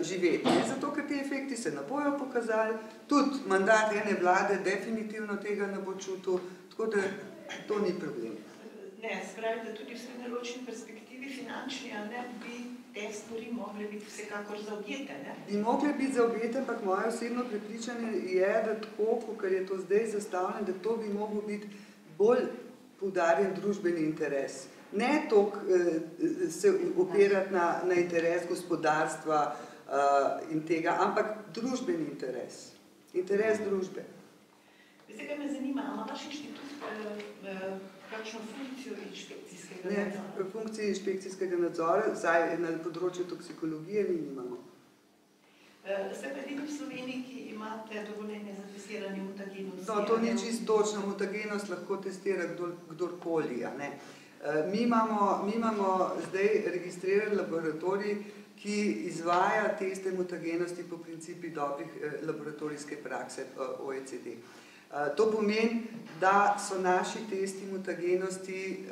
živeti, ne, zato ker ti efekti se ne bojo pokazali, tudi mandat ene vlade definitivno tega ne bo čutil, tako da to ni problem. Ne, spravi, da tudi v srednjeročni perspektivi finančni, a ne bi te stvari mogle biti vsekakor zaobjete, ne? Bi mogle biti zaobjete, ampak moje osebno prepričanje je, da tako, kot je to zdaj zastavljeno, da to bi mogel biti bolj poudarjen družbeni interes. Ne toliko eh, se opirati na, na interes gospodarstva uh, in tega, ampak družbeni interes. Interes družbe. Zdaj, kaj me zanima, ima vaš inštitut eh, eh, kakšno funkcijo inšpekcijskega ne, nadzora? Ne, funkcije inšpekcijskega nadzora, zdaj na področju toksikologije mi nimamo. Eh, Ste pa edini v Sloveniji, ki imate dovoljenje za testiranje mutagenosti? No, to ni čisto točno. Mutagenost lahko testira kdor, kdorkoli. Ne. Eh, mi, imamo, mi imamo zdaj registriran laboratorij, ki izvaja teste mutagenosti po principi dobrih eh, laboratorijske prakse OECD. To pomeni, da so naši testi mutagenosti,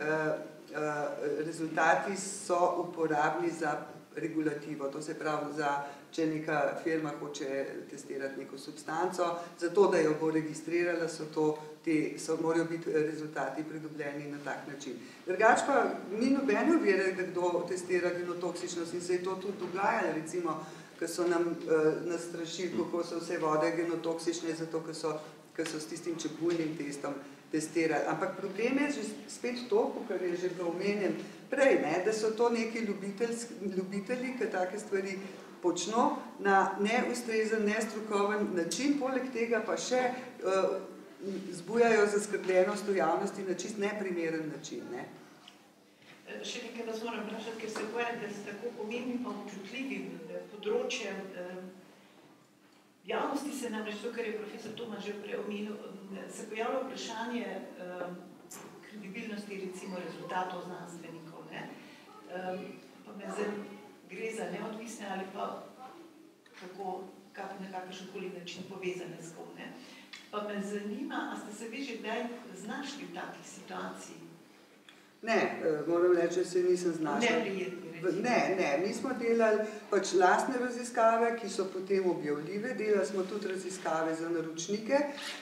rezultati so uporabni za regulativo, to se pravi, za, če neka firma hoče testirati neko substanco, zato da jo bo registrirala, so to, te, so, morajo biti rezultati pridobljeni na tak način. Drugač pa ni nobene uvere, da kdo testira genotoksičnost in se je to tudi dogajalo, recimo, ko so nam uh, nastrašili, kako so vse vode genotoksične, zato ker so ki so s tistim čebuljnim testom testirali. Ampak problem je že spet to, kar je že bilo omenjen prej, ne, da so to neki ljubitelji, ki take stvari počno na neustrezen, nestrokoven način, poleg tega pa še uh, zbujajo zaskrbljenost v javnosti na čist neprimeren način. Ne. Še nekaj vas moram vprašati, ker se ukvarjate s tako pomembnim pa občutljivim eh, področjem eh, javnosti se namreč, to, kar je profesor Toma že preomenil, se pojavlja vprašanje um, kredibilnosti recimo rezultatov znanstvenikov. Ne? Pa me zdaj gre za neodvisne ali pa kako, kak, na kakršen koli način povezane s kom. Pa me zanima, a ste se vi že kdaj znašli v takih situaciji? Ne, eh, moram reči, da se nisem znašla. Ne, ne, mi smo delali pač lastne raziskave, ki so potem objavljive, delali smo tudi raziskave za naročnike,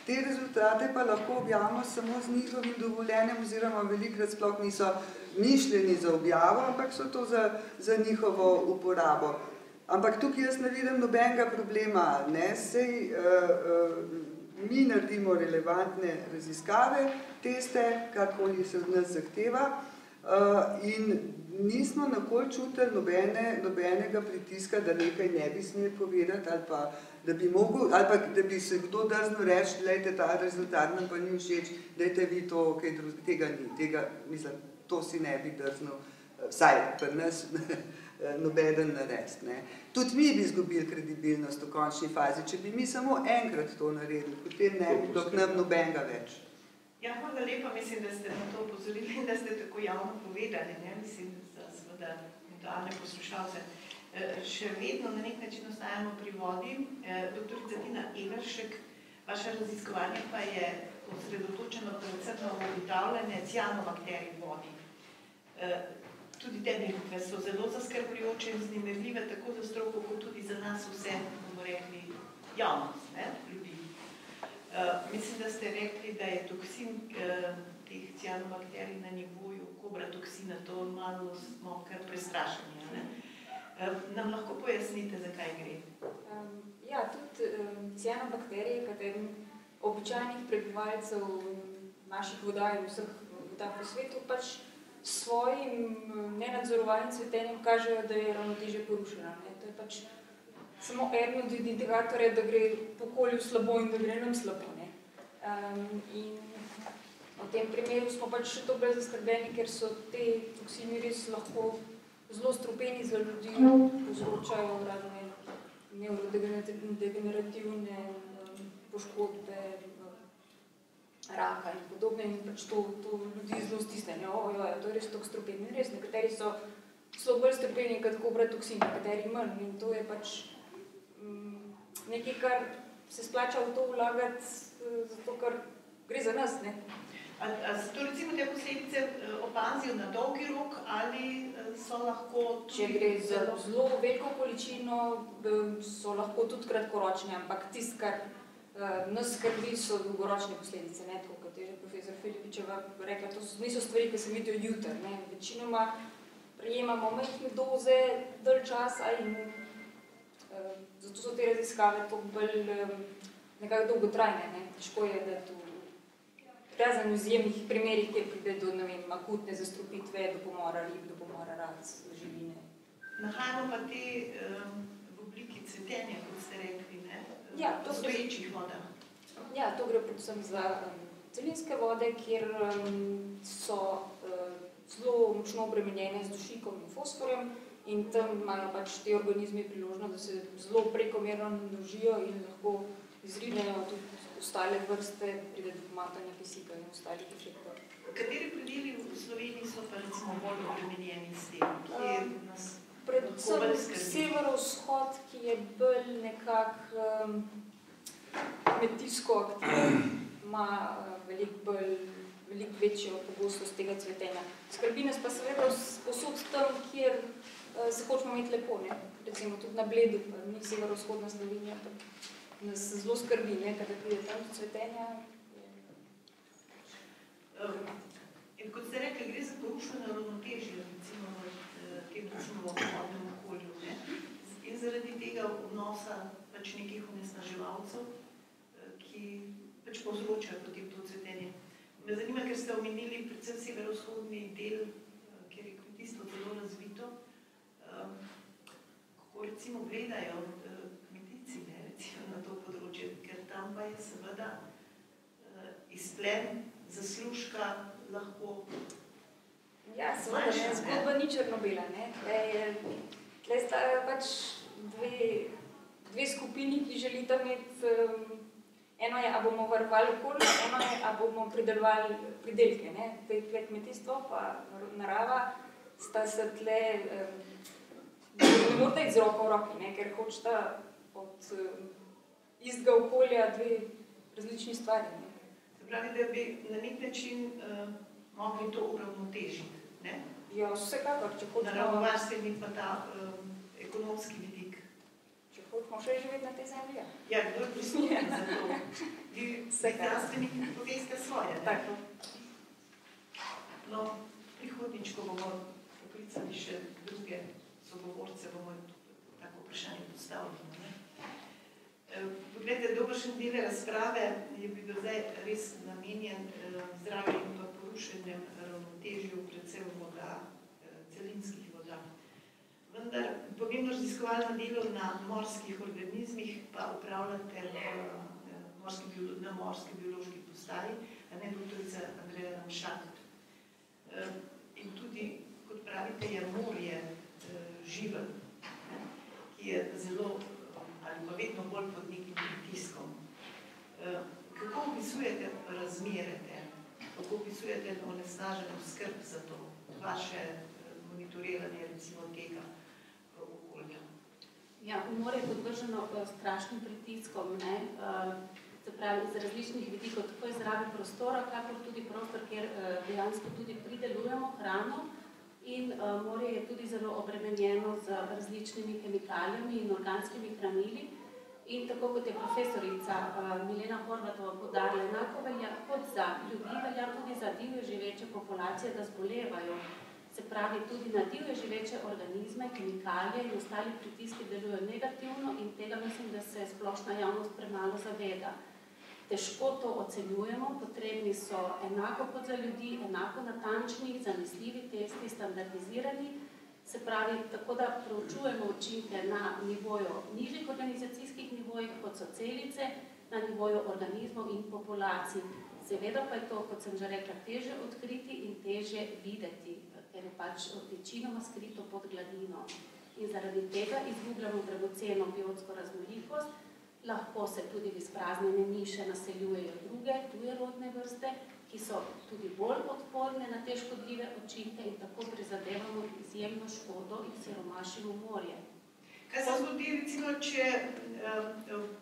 te rezultate pa lahko objavimo samo z njihovim dovoljenjem oziroma velikrat sploh niso mišljeni za objavo, ampak so to za, za njihovo uporabo. Ampak tukaj jaz ne vidim nobenega problema, ne, sej, uh, uh, mi naredimo relevantne raziskave, teste, karkoli se od nas zahteva uh, in nismo nakoli čutili nobene, nobenega pritiska, da nekaj ne bi smeli povedati ali pa da bi, mogel, ali pa, da bi se kdo drznil reči, gledajte, ta rezultat nam pa ni všeč, dajte vi to, kaj drugega, ni, tega, mislim, to si ne bi drznil, vsaj pri nas, nobeden narediti. Ne. Tudi mi bi izgubili kredibilnost v končni fazi, če bi mi samo enkrat to naredili, potem ne bi bilo k nam nobenega več. Ja, hvala lepa, mislim, da ste na to upozorili in da ste tako javno povedali, ne? mislim, za seveda mentalne poslušalce. E, še vedno na nek način ostajamo pri vodi. E, Dr. Zadina Everšek, vaše raziskovanje pa je osredotočeno predvsem na ugotavljanje cianobakterij v vodi. Te delitve so zelo zaskrbljujoče in znimerljive tako za stroko, kot tudi za nas vse, bomo rekli, javnost, ne, ljudi. Uh, mislim, da ste rekli, da je toksin uh, teh cianobakterij na nivoju kobra toksina, to malo smo kar prestrašeni. Ne? Uh, nam lahko pojasnite, zakaj gre? Um, ja, tudi um, cianobakterije, katerim običajnih prebivalcev naših voda in vseh voda po svetu, pač svojim nenadzorovanim cvetenjem kažejo, da je ravnoteže porušena. Ne? To je pač samo eden od indikatorjev, da gre po okolju slabo in da gre nam slabo. Ne? Um, in v tem primeru smo pač še to bolj zaskrbljeni, ker so te toksini res lahko zelo strupeni za ljudi, povzročajo razne neurodegenerativne poškodbe, raka in podobne in pač to, to ljudi zelo stisne. Jo, jo, to je res tako strupeni. Res, nekateri so zelo bolj strupeni kot kobra toksin, nekateri manj in to je pač nekaj, kar se splača v to vlagati, eh, zato ker gre za nas. Ne? A, a se to recimo te posledice eh, opazijo na dolgi rok ali eh, so lahko... Če gre za zelo veliko količino, so lahko tudi kratkoročne, ampak tist, kar nas skrbi, so dolgoročne posledice. Ne? Tako kot je že profesor Filipičeva rekla, to niso stvari, ki se vidijo jutr. Ne? Večinoma prijemamo majhne doze, dalj časa in zato so te raziskave to bolj nekako dolgotrajne. Ne? Težko je, da tu razen v izjemnih primerih, kjer pride do ne vem, akutne zastrupitve, do pomora rib, do pomora rac, živine. Nahajamo pa te um, v obliki cvetenja, kot ste rekli? Ja, to stoječih vodah. Ja, to gre predvsem za um, celinske vode, kjer um, so uh, zelo močno obremenjene z dušikom in fosforjem, in tam imajo pač ti organizmi priložnost, da se zelo prekomerno množijo in lahko izrinejo tudi ostale vrste, pride do pomatanja kisika in ostalih efektov. Kateri predeli v Sloveniji so pa recimo bolj obremenjeni s tem? Kje nas Predvsem severovzhod, ki je bolj nekak um, kmetijsko aktiven, ima uh, veliko bolj veliko večjo pogostost tega cvetenja. Skrbi nas pa seveda posod tam, kjer uh, se hočemo imeti lepo, ne? recimo tudi na Bledu, pa ni severovzhodna Slovenija, pa nas zelo skrbi, ne? kada pride tam do cvetenja. Um, in kot ste rekli, gre za porušeno ravnotežje, recimo v tem recimo vodnem okolju. Ne? In zaradi tega vnosa pač nekih onesnaževalcev, ki pač povzročajo potem to cvetenje. Me zanima, ker ste omenili predvsem severovzhodni del, kjer je kmetijstvo zelo razvito, kako recimo gledajo kmetici ne, recimo na to področje, ker tam pa je seveda izplen zaslužka lahko Ja, seveda, ne, zgodba ni črnobela, ne. Tle, sta pač dve, dve skupini, ki želita imeti, um, eno je, a bomo varovali okolje, eno je, a bomo pridelovali pridelke, ne. Tle, tle kmetijstvo pa narava sta se tle, um, ne morate iti z roko v roki, ne, ker hočeta od um, istega okolja dve različni stvari. Ne. Se pravi, da bi na nek način uh, mogli to uravnotežiti. Ne? Ja, vsekakor, če hočemo... Naravovarstveni pa ta um, ekonomski vidik. Če hočemo še živeti na tej zemlji, ja. Ja, kdo je pristopen za to? Vi znanstveniki poveste svoje, ne? Tako. No, prihodnič, ko bomo poklicali še druge sogovorce, bomo tako vprašanje postavili. Ne? Poglejte, dobro splošen del razprave je bil zdaj res namenjen eh, zdravju in pa porušenjem ravnotežju, predvsem voda, eh, celinskih voda. Vendar pomembno raziskovalno delo na morskih organizmih pa upravljate eh, morski, na morski biološki postaji, a ne doktorica Andreja Ramšat. In tudi, kot pravite, je morje živen, ki je zelo ali pa vedno bolj pod nekim pritiskom. Eh, kako opisujete razmere? Kako opisujete onesnaženo skrb za to, vaše eh, monitoriranje recimo tega eh, okolja? Ja, more je podvrženo strašnim pritiskom, ne? se pravi, z različnih vidikov, tako je zravi prostora, kakor tudi prostor, kjer dejansko tudi pridelujemo hrano, in uh, morje je tudi zelo obremenjeno z različnimi kemikalijami in organskimi hranili. In tako kot je profesorica uh, Milena Horvatova podarila, enako velja kot za ljudi, velja tudi za divje živeče populacije, da zbolevajo. Se pravi, tudi na divje živeče organizme, kemikalije in ostali pritiski delujejo negativno in tega mislim, da se splošna javnost premalo zaveda težko to ocenjujemo, potrebni so enako kot za ljudi, enako natančni, zanesljivi testi, standardizirani, se pravi, tako da proučujemo učinke na nivoju nižjih organizacijskih nivojih, kot so celice, na nivoju organizmov in populacij. Seveda pa je to, kot sem že rekla, teže odkriti in teže videti, ker je pač večinoma skrito pod gladino. In zaradi tega izgubljamo dragoceno biotsko raznolikost, lahko se tudi v izpraznjene niše naseljujejo druge, tuje rodne vrste, ki so tudi bolj odporne na te škodljive učinke in tako prizadevamo izjemno škodo in siromašimo morje. Kaj se zgodi, recimo, če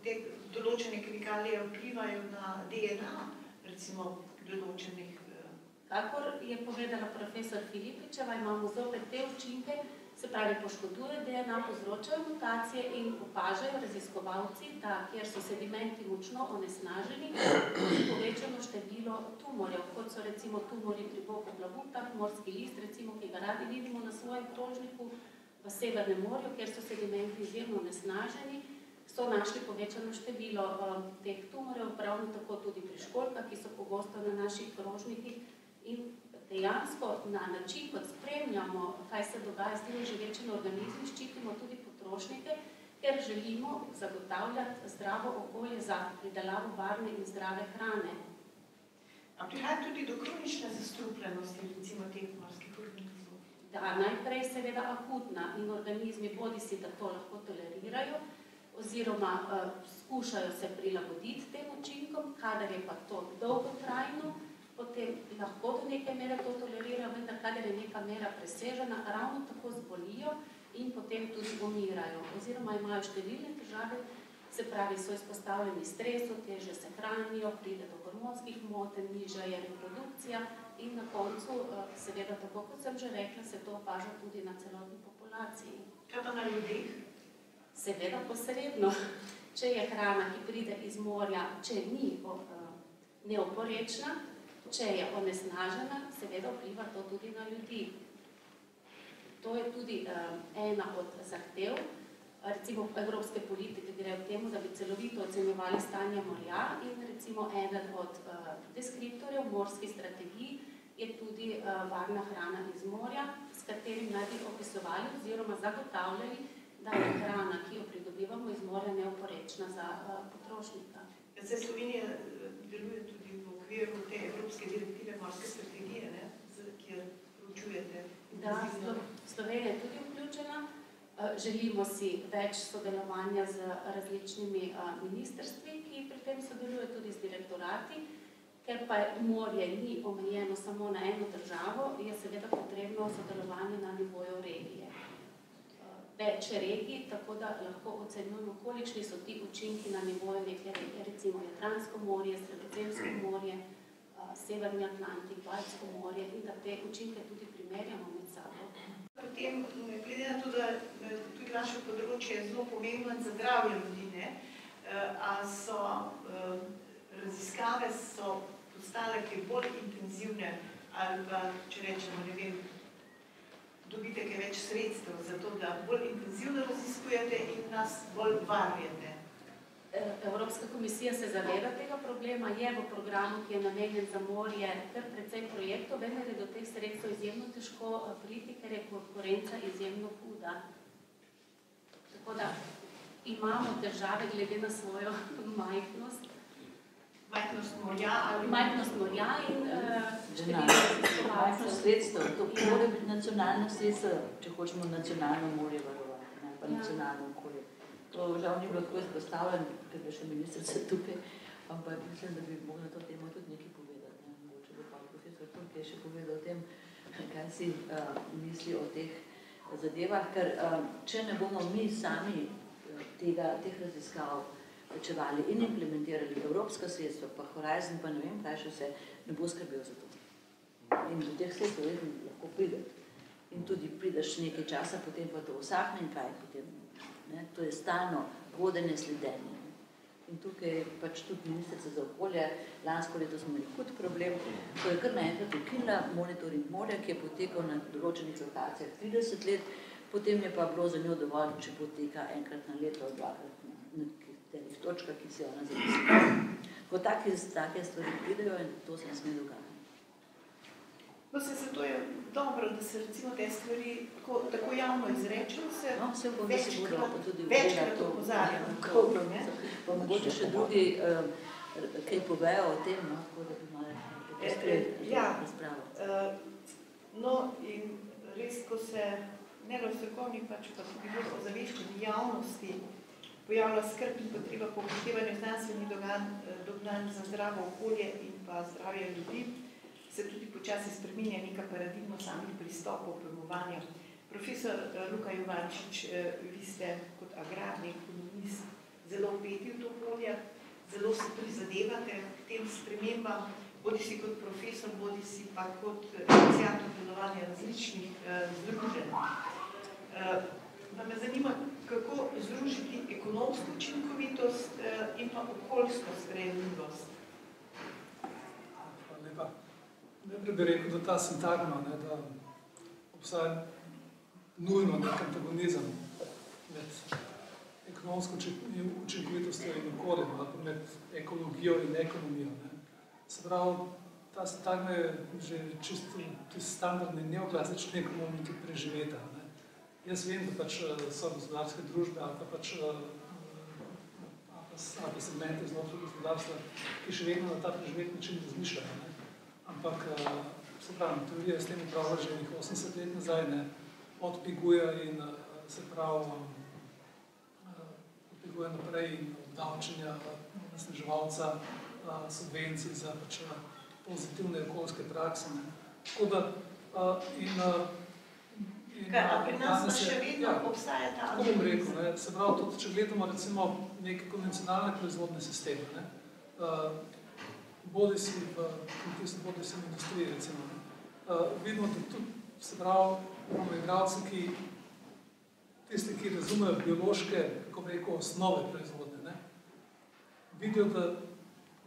te določene kemikalije vplivajo na DNA, recimo določenih? Kakor je povedala profesor Filipičeva, imamo zopet te učinke, Se pravi, poškoduje DNA, povzročajo mutacije in opažajo raziskovalci, da kjer so sedimenti močno onesnaženi, povečano število tumorjev, kot so recimo tumori pri boku blabutah, morski list, recimo, ki ga radi vidimo na svojem krožniku v Severnem morju, kjer so sedimenti izjemno onesnaženi, so našli povečano število um, teh tumorjev, pravno tako tudi pri školjkah, ki so pogosto na naših krožnikih in dejansko na način, kot spremljamo, kaj se dogaja s tem živečim organizmom, ščitimo tudi potrošnike, ker želimo zagotavljati zdravo okolje za pridelavo varne in zdrave hrane. A prihaja tudi do kronične zastrupljenosti, recimo teh Da, najprej seveda akutna in organizmi bodi si, da to lahko tolerirajo, oziroma uh, skušajo se prilagoditi tem učinkom, kadar je pa to dolgotrajno, potem lahko do neke mere to tolerirajo, vendar kadar je neka mera presežena, ravno tako zbolijo in potem tudi umirajo. Oziroma imajo številne težave, se pravi, so izpostavljeni stresu, teže se hranijo, pride do hormonskih moten, niža je reprodukcija in na koncu, eh, seveda, tako kot sem že rekla, se to opaža tudi na celotni populaciji. Kaj pa na ljudeh? Seveda posredno. Če je hrana, ki pride iz morja, če ni eh, neoporečna, Če je onesnažena, seveda vpliva to tudi na ljudi. To je tudi um, ena od zahtev. Recimo evropske politike gre v temu, da bi celovito ocenjevali stanje morja in recimo eden od deskriptorjev morskih strategij je tudi uh, varna hrana iz morja, s katerim naj bi opisovali oziroma zagotavljali, da je hrana, ki jo pridobivamo iz morja, neoporečna za uh, potrošnika. Zdaj Slovenija deluje tudi v okviru te Evropske direktive morske strategije, ne, kjer vključujete? Da, Slovenija je tudi vključena. Eh, želimo si več sodelovanja z različnimi eh, ministrstvi, ki pri tem sodelujejo tudi z direktorati, ker pa morje ni omejeno samo na eno državo, je seveda potrebno sodelovanje na nivoju regije. Eh, več regij, tako da lahko ocenjujemo, kolikšni so ti učinki na nivoju neke regije, recimo Jadransko morje, Sredozemsko morje, Severni Atlantik, Balsko morje in da te učinke tudi primerjamo med sabo. Potem, glede na to, da tudi naše področje je zelo pomembno za zdravje ljudi, ne, a so raziskave so postale kaj bolj intenzivne ali pa, če rečemo, ne vem, dobite kaj več sredstev za to, da bolj intenzivno raziskujete in nas bolj varujete? Evropska komisija se zaveda tega problema, je v programu, ki je namenjen za morje, kar precej projektov, vendar je do teh sredstev izjemno težko priti, ker je konkurenca izjemno huda. Tako da imamo težave glede na svojo majhnost. Majhnost morja ali... Majhnost morja in uh, Majhnost sredstev, to mora biti nacionalno sredstvo, če hočemo nacionalno morje varovati, ne pa ja. nacionalno okolje. To žal ni bilo tako izpostavljeno, ker je še ministrica tukaj, ampak mislim, da bi mogla to temo tudi nekaj povedati. Ne? Mogoče bi pa profesor Turkej še povedal o tem, kaj si uh, misli o teh zadevah, ker uh, če ne bomo mi sami tega, teh raziskav plačevali in implementirali evropska sredstva, pa Horizon, pa ne vem, kaj še vse, ne bo skrbel za to. In do teh sredstev lahko pride. In tudi prideš nekaj časa, potem pa to vsakne in kaj potem Ne? To je stalno vodenje, sledenje. In tukaj je pač tudi ministrica za okolje, lansko leto smo imeli hud problem, ko je kar naenkrat ukinila monitoring morja, ki je potekal na določenih lokacijah 30 let, potem je pa bilo za njo dovolj, če poteka enkrat na leto, dvakrat na nekih točkah, ki se ona zapisala. Ko take, take stvari pridejo in to se ne sme dogajati. No, se zato je dobro, da se recimo te stvari tako, tako javno izrečejo, se no, se bom, večkrat, tudi večkrat opozarjamo. Pa mogoče še drugi uh, kaj povejo o tem, no, tako da bi malo e, e, ja, uh, No, in res, ko se ne le v strokovni, pač pa tudi bolj ozaveščeni javnosti pojavlja skrb in potreba po upoštevanju znanstvenih dognanj za zdravo okolje in pa zdravje ljudi, se tudi počasi spreminja neka paradigma samih pristopov pojmovanja. Profesor eh, Luka Jovančič, eh, vi ste kot agrarni ekonomist zelo upeti v to polje, zelo se prizadevate k tem spremembam, bodi si kot profesor, bodi si pa kot inicijator delovanja različnih eh, združenj. Da me zanima, kako združiti ekonomsko učinkovitost in pa okoljsko sprejemljivost. Najprej bi rekel, da ta sintagma, ne, da obstaja nujno nek antagonizem med ekonomsko učinkovitostjo in okoljem, ali pa med ekologijo in ekonomijo. Ne. Se pravi, ta sintagma je že čisto standardni neoklasični ekonomiki preživeta. Ne. Jaz vem, da pač eh, so gospodarske družbe ali pa pač eh, ali pa segmente znotraj gospodarstva, ki še vedno na ta preživet način razmišljajo. Ne ampak eh, se pravim, teorija s tem upravlja že 80 let nazaj, ne, odpiguje in eh, se pravi, eh, odpiguje naprej in obdavčenja nasneževalca subvencij za pač pozitivne okoljske prakse. Ne. Tako da in Kaj, pri nas pa še vedno ja, obstaja ta Tako bom rekel, ne, se pravi, tudi če gledamo recimo neke konvencionalne proizvodne sisteme, ne, bodi si v kmetijstvu, bodi si v industriji, recimo. Uh, vidimo, da tudi, se pravi, imamo igralce, ki, tisti, ki razumejo biološke, kako bi rekel, osnove proizvodne, ne? vidijo, da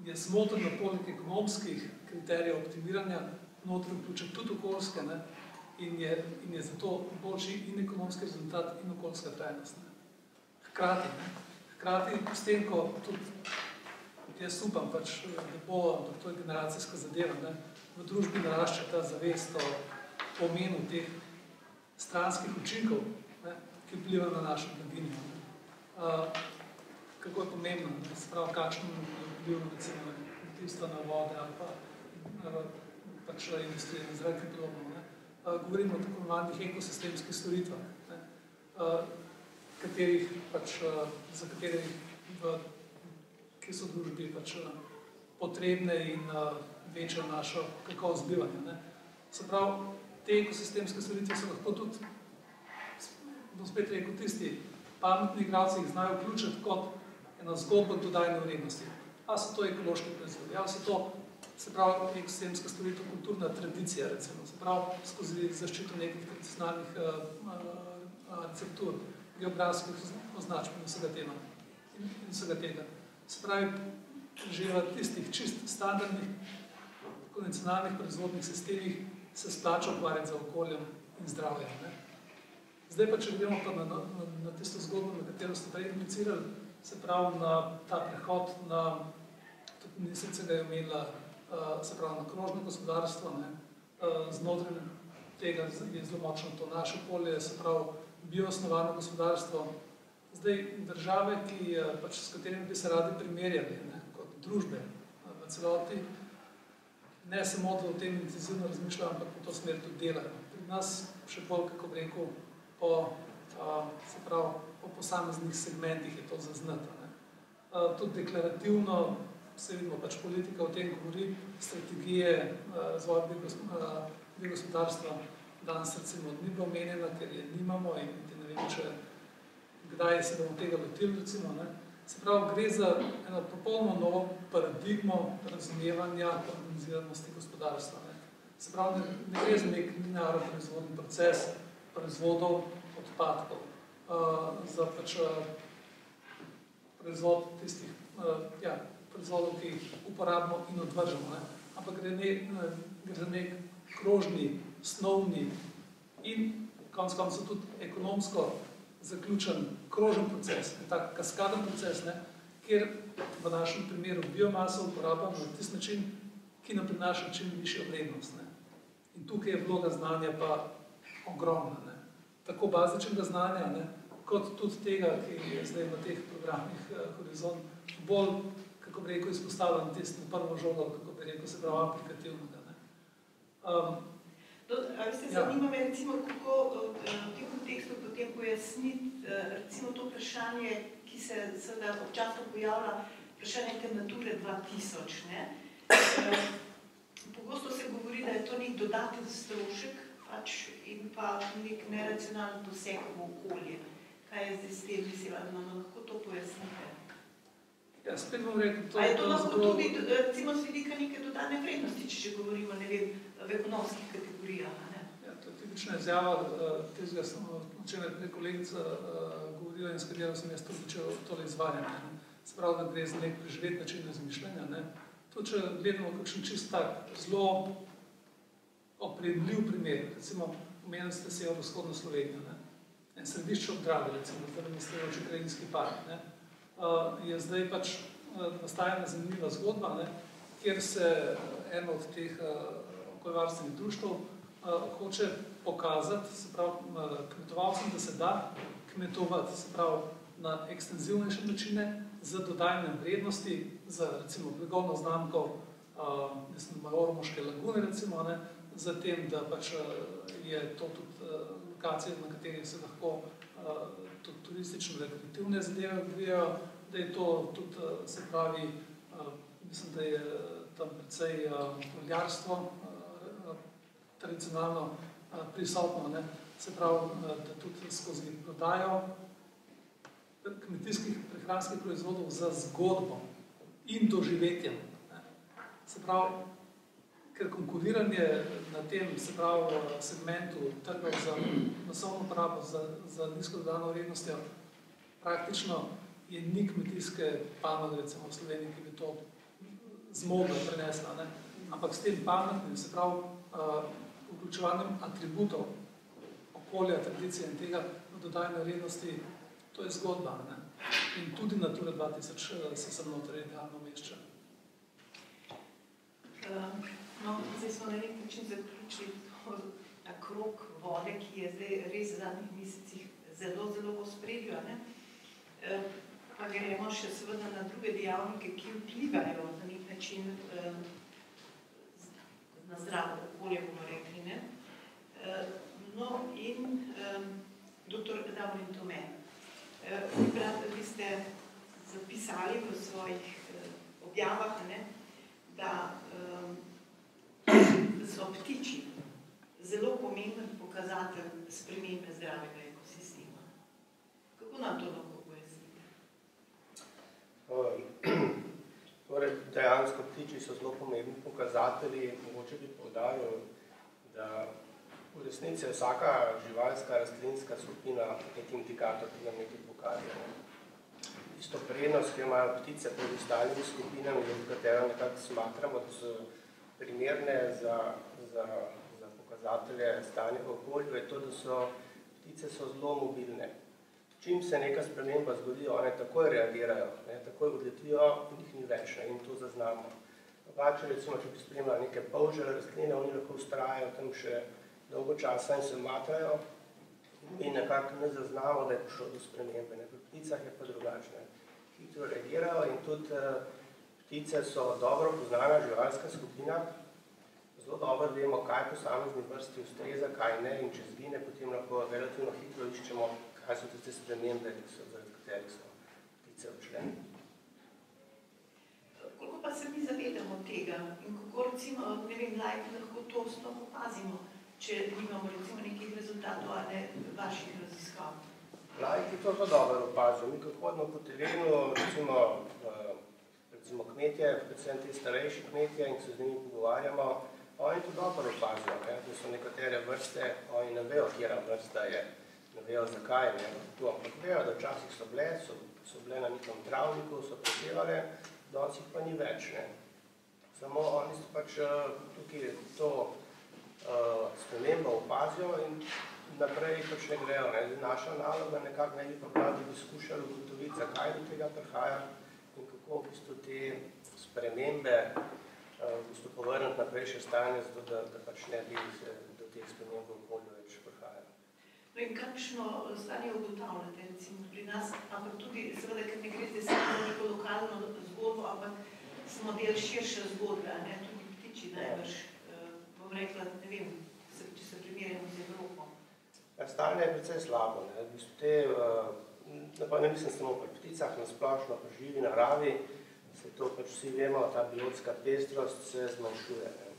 je smotrno poleg ekonomskih kriterijev optimiranja notri vključen tudi okoljske ne? In, je, in je zato boljši in ekonomski rezultat in okoljska trajnost. Ne? Hkrati, ne? hkrati s tem, ko tudi jaz upam, pač, da bo, ampak to je generacijska zadeva, ne, v družbi narašča ta zavest o pomenu teh stranskih učinkov, ne, ki vplivajo na našo blaginjo. Uh, kako je pomembno, ne, sprav, kakšen vpliv recimo kmetijstva na vode ali pa uh, pač industrije na zrak in podobno. Ne. Uh, govorimo o tako imenovanih ekosistemskih storitvah, uh, pač, uh, za katerih v so družbi pač eh, potrebne in uh, večajo našo kakovost bivanja. Se pravi, te ekosistemske storitve so lahko tudi, bom spet rekel, tisti pametni igralci jih znajo vključiti kot ena zgodba dodajne vrednosti. A so to ekološke proizvode, a so to, se pravi, ekosistemska storitev, kulturna tradicija, recimo, se pravi, skozi zaščito nekih tradicionalnih uh, uh, receptur, geografskih označb in vsega tega. In, in vsega tega se pravi, že v tistih čist standardnih konvencionalnih proizvodnih sistemih se splača ukvarjati za okoljem in zdravjem. Ne? Zdaj pa, če gremo pa na, na, na tisto zgodbo, na katero ste prej indicirali, se pravi na ta prehod na, tudi ministrica ga je omenila, se pravi na krožno gospodarstvo, ne, znotraj tega je zelo močno to naše polje, se pravi bioosnovano gospodarstvo. Zdaj, države, ki, pač, s katerimi bi se radi primerjali, ne, kot družbe v celoti, ne samo, da o tem intenzivno razmišljajo, ampak po to smer tudi delajo. Pri nas še bolj, kako bi rekel, po, se pravi, po posameznih segmentih je to zaznata. Ne. Tudi deklarativno se vidimo, pač politika o tem govori, strategije razvoja biogospodarstva danes recimo ni bilo omenjena, ker je nimamo in ne vem, če kdaj se bomo tega lotili, recimo, ne. Se pravi, gre za eno popolnoma novo paradigmo razumevanja organiziranosti gospodarstva. Ne. Se pravi, ne, ne gre za nek linearno proizvodni proces proizvodov odpadkov, uh, za pač uh, proizvod tistih, uh, ja, proizvodov, ki jih uporabimo in odvržemo. Ne. Ampak gre, ne, gre za nek krožni, snovni in konc koncev tudi ekonomsko zaključen krožen proces, tak kaskaden proces, ne, kjer v našem primeru biomaso uporabljamo na tist način, ki nam prinaša čim višjo vrednost. Ne. In tukaj je vloga znanja pa ogromna. Ne. Tako bazičnega znanja, ne, kot tudi tega, ki je zdaj v teh programih eh, Horizon, bolj, kako bi rekel, izpostavljen tist na prvo žogo, kako bi rekel, se pravi aplikativnega. Ne. Um, No, ali se zanima ja. me, recimo, kako v tem kontekstu potem pojasniti, recimo to vprašanje, ki se seveda občasno pojavlja, vprašanje te Nature 2000, ne? Pogosto se govori, da je to nek dodaten strošek pač in pa nek neracionalni doseg v okolje. Kaj je zdaj s tem, mislim, ali nam lahko to pojasnite? Ja, spet bom rekel, to je to lahko zelo... tudi, recimo, z vidika neke dodane vrednosti, če že govorimo, ne vem, v ekonomskih kategorijah, ne? Ja, to je tipična izjava, tezga sem, o čem je prej kolegica govorila in s katero sem jaz tudi začel tole izvajanje. Se pravi, da gre za nek preživet način razmišljanja, ne? To, če gledamo kakšen čist tak, zelo opredljiv primer, recimo, omenili ste severovzhodno Slovenijo, ne? En središče ob Dravi, recimo, zdaj namestrejoči krajinski park, ne? Uh, je zdaj pač uh, nastajena zanimiva zgodba, ne? kjer se eno od teh okoljevarstvenih društv hoče pokazati, se pravi, uh, kmetovalcem, da se da kmetovati, se pravi, na ekstenzivnejše načine, z dodajanjem vrednosti, za recimo blagovno znamko, mislim, Majoromoške lagune, recimo, ne, za tem, da pač je to tudi lokacija, na kateri se lahko tudi turistično rekreativne zadeve odvijajo, da je to tudi, uh, se pravi, uh, mislim, da je tam precej uh, oljarstvo, tradicionalno prisotno, ne? se pravi, da tudi skozi prodajo kmetijskih prehranskih proizvodov za zgodbo in doživetjem. Se pravi, ker konkuriranje na tem, se pravi, segmentu trgov za masovno pravo, za, za nizko dodano vrednostjo, praktično je ni kmetijske panoge, recimo v Sloveniji, ki bi to zmogla prenesla. Ne? Ampak s tem pametnim, se pravi, vključevanjem atributov okolja, tradicije in tega v dodajne vrednosti, to je zgodba. Ne? In tudi Natura 2000 se sem notri idealno mešča. No, zdaj smo na nek način zaključili ta krok vode, ki je zdaj res v zadnjih mesecih zelo, zelo v spredju. Pa gremo še seveda na druge dejavnike, ki vplivajo na nek način na zdravo okolje, bomo rekli. Ne? No in um, doktor Davlin Tome, uh, vi ste zapisali v svojih uh, objavah, ne, da um, so ptiči zelo pomemben pokazatelj spremembe zdravega ekosistema. Kako nam to lahko pojasnite? Torej, dejansko ptiči so zelo pomembni pokazatelji. Mogoče bi povdaril, da v resnici je vsaka živalska rastlinska skupina nek indikator, ki nam nekaj pokaže. Isto prednost, ki imajo ptice pred ostalimi skupinami, v katero nekako smatramo, da so primerne za, za, za pokazatelje stanja v okolju, je to, da so ptice so zelo mobilne. čim se neka sprememba zgodi, one takoj reagirajo, ne, takoj odletijo in jih ni več ne, in to zaznamo. Pač recimo, če bi spremljali neke polžele rastline, oni lahko ustrajajo tam še dolgo časa in se matrajo in nekako ne zaznamo, da je prišlo do spremembe. Ne. Pri pticah je pa drugačne. Hitro reagirajo in tudi uh, ptice so dobro poznana živalska skupina, zelo dobro vemo, kaj posamezni vrsti ustreza, kaj ne in če zgine, potem lahko relativno hitro iščemo, kaj so tiste spremembe, ki so, zaradi katerih so ptice odšle. Koliko pa se mi zavedamo tega in kako recimo, ne vem, lajki lahko to sploh opazimo, če imamo recimo nekih rezultatov ali vaših raziskav? Lajki to zelo dobro opazijo. Mi kako hodimo po terenu, recimo, recimo kmetje, predvsem te starejši kmetje in se z njimi pogovarjamo, oni to dobro opazijo, ne? da so nekatere vrste, oni ne vejo, kjera vrsta je, ne vejo zakaj, ne? ampak vejo, da včasih so bile, so, so bile na nekem travniku, so presevale, danes jih pa ni več. Ne. Samo oni so pač uh, tukaj to uh, spremembo opazijo in naprej pač ne grejo. Ne. Naša naloga nekako ne bi pa prav, da bi skušali ugotoviti, zakaj do tega prihaja kako v bistvu te spremembe uh, v bistvu povrniti naprej še stanje, zato da, da pač ne bi do teh sprememb v okolju več prihajalo. No in kakšno stanje ugotavljate recimo pri nas, ampak tudi seveda, ker ne gre zdaj samo neko lokalno zgodbo, ampak smo del širše zgodbe, ne, tudi ptiči najbrž, uh, bom rekla, ne vem, če se primerjamo z Evropo. Ja, stanje je precej slabo, ne, v bistvu te, uh, pa ne mislim samo pri pticah, na splošno pri živi naravi, se to pač vsi vemo, ta biotska pestrost se zmanjšuje. Ne.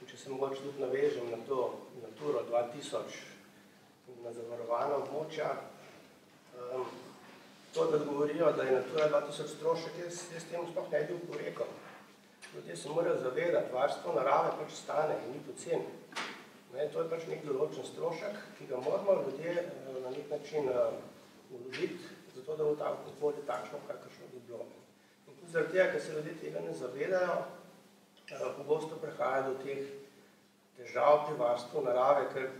In če se mogoče tudi navežem na to Naturo 2000, na zavarovana območja, um, to, da govorijo, da je Natura 2000 strošek, jaz, jaz temu sploh ne bi uporekal. Ljudje se morajo zavedati, varstvo narave pač stane in ni poceni. Ne, to je pač nek določen strošek, ki ga moramo ljudje eh, na nek način uložiti, uh, zato da bo ta okolje takšno, kakršno bi bilo. In tudi zaradi tega, ker se ljudje tega ne zavedajo, uh, pogosto prehaja do teh težav pri varstvu narave, ker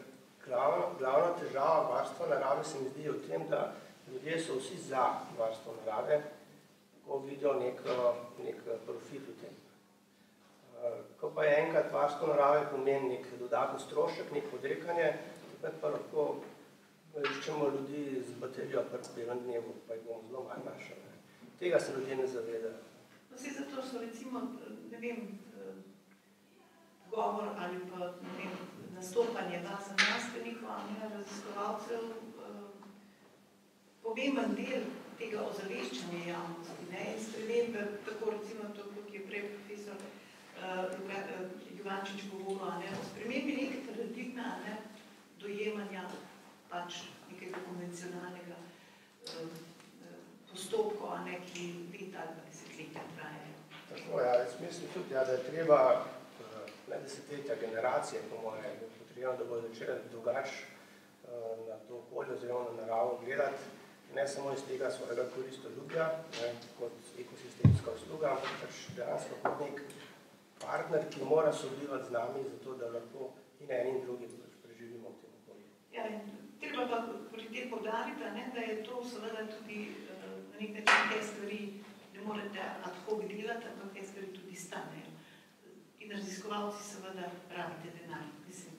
glavna, glavna težava varstva narave se mi zdi v tem, da ljudje so vsi za varstvo narave, ko vidijo nek, nek profit v tem. Ko pa je enkrat varstvo narave pomeni nek dodatni strošek, nek odrekanje, takrat pa lahko iščemo ljudi z baterijo pri prvem dnevu, pa jih bomo zelo manj našali. Tega se ljudje ne zavedajo. No, vse zato so recimo, ne vem, govor ali pa ne vem, nastopanje vas znanstvenikov, raziskovalcev, pomemben del tega ozaveščanja javnosti ne, in spremembe, tako recimo to, kot je prej profesor uh, Juvančič govoril, o spremembi neke paradigme ne, dojemanja pač nekega konvencionalnega uh, postopka, ne, ki leta ali desetletja trajajo. Tako, ja, jaz mislim tudi, ja, da je treba ne desetletja generacije, po moje, potrebno, da bo začela drugač na to okolje oziroma na naravo gledati, ne samo iz tega svojega koristoljubja, kot ekosistemska usluga, ampak pač dejansko kot nek partner, ki mora sobivati z nami, zato da lahko in eni in drugi pač preživimo v tem okolju. Ja, treba pa pri tem podariti, ne, da je to seveda tudi uh, na nek način te stvari, ne morete ad hoc delati, ampak te stvari tudi stanejo. In raziskovalci seveda rabite denar.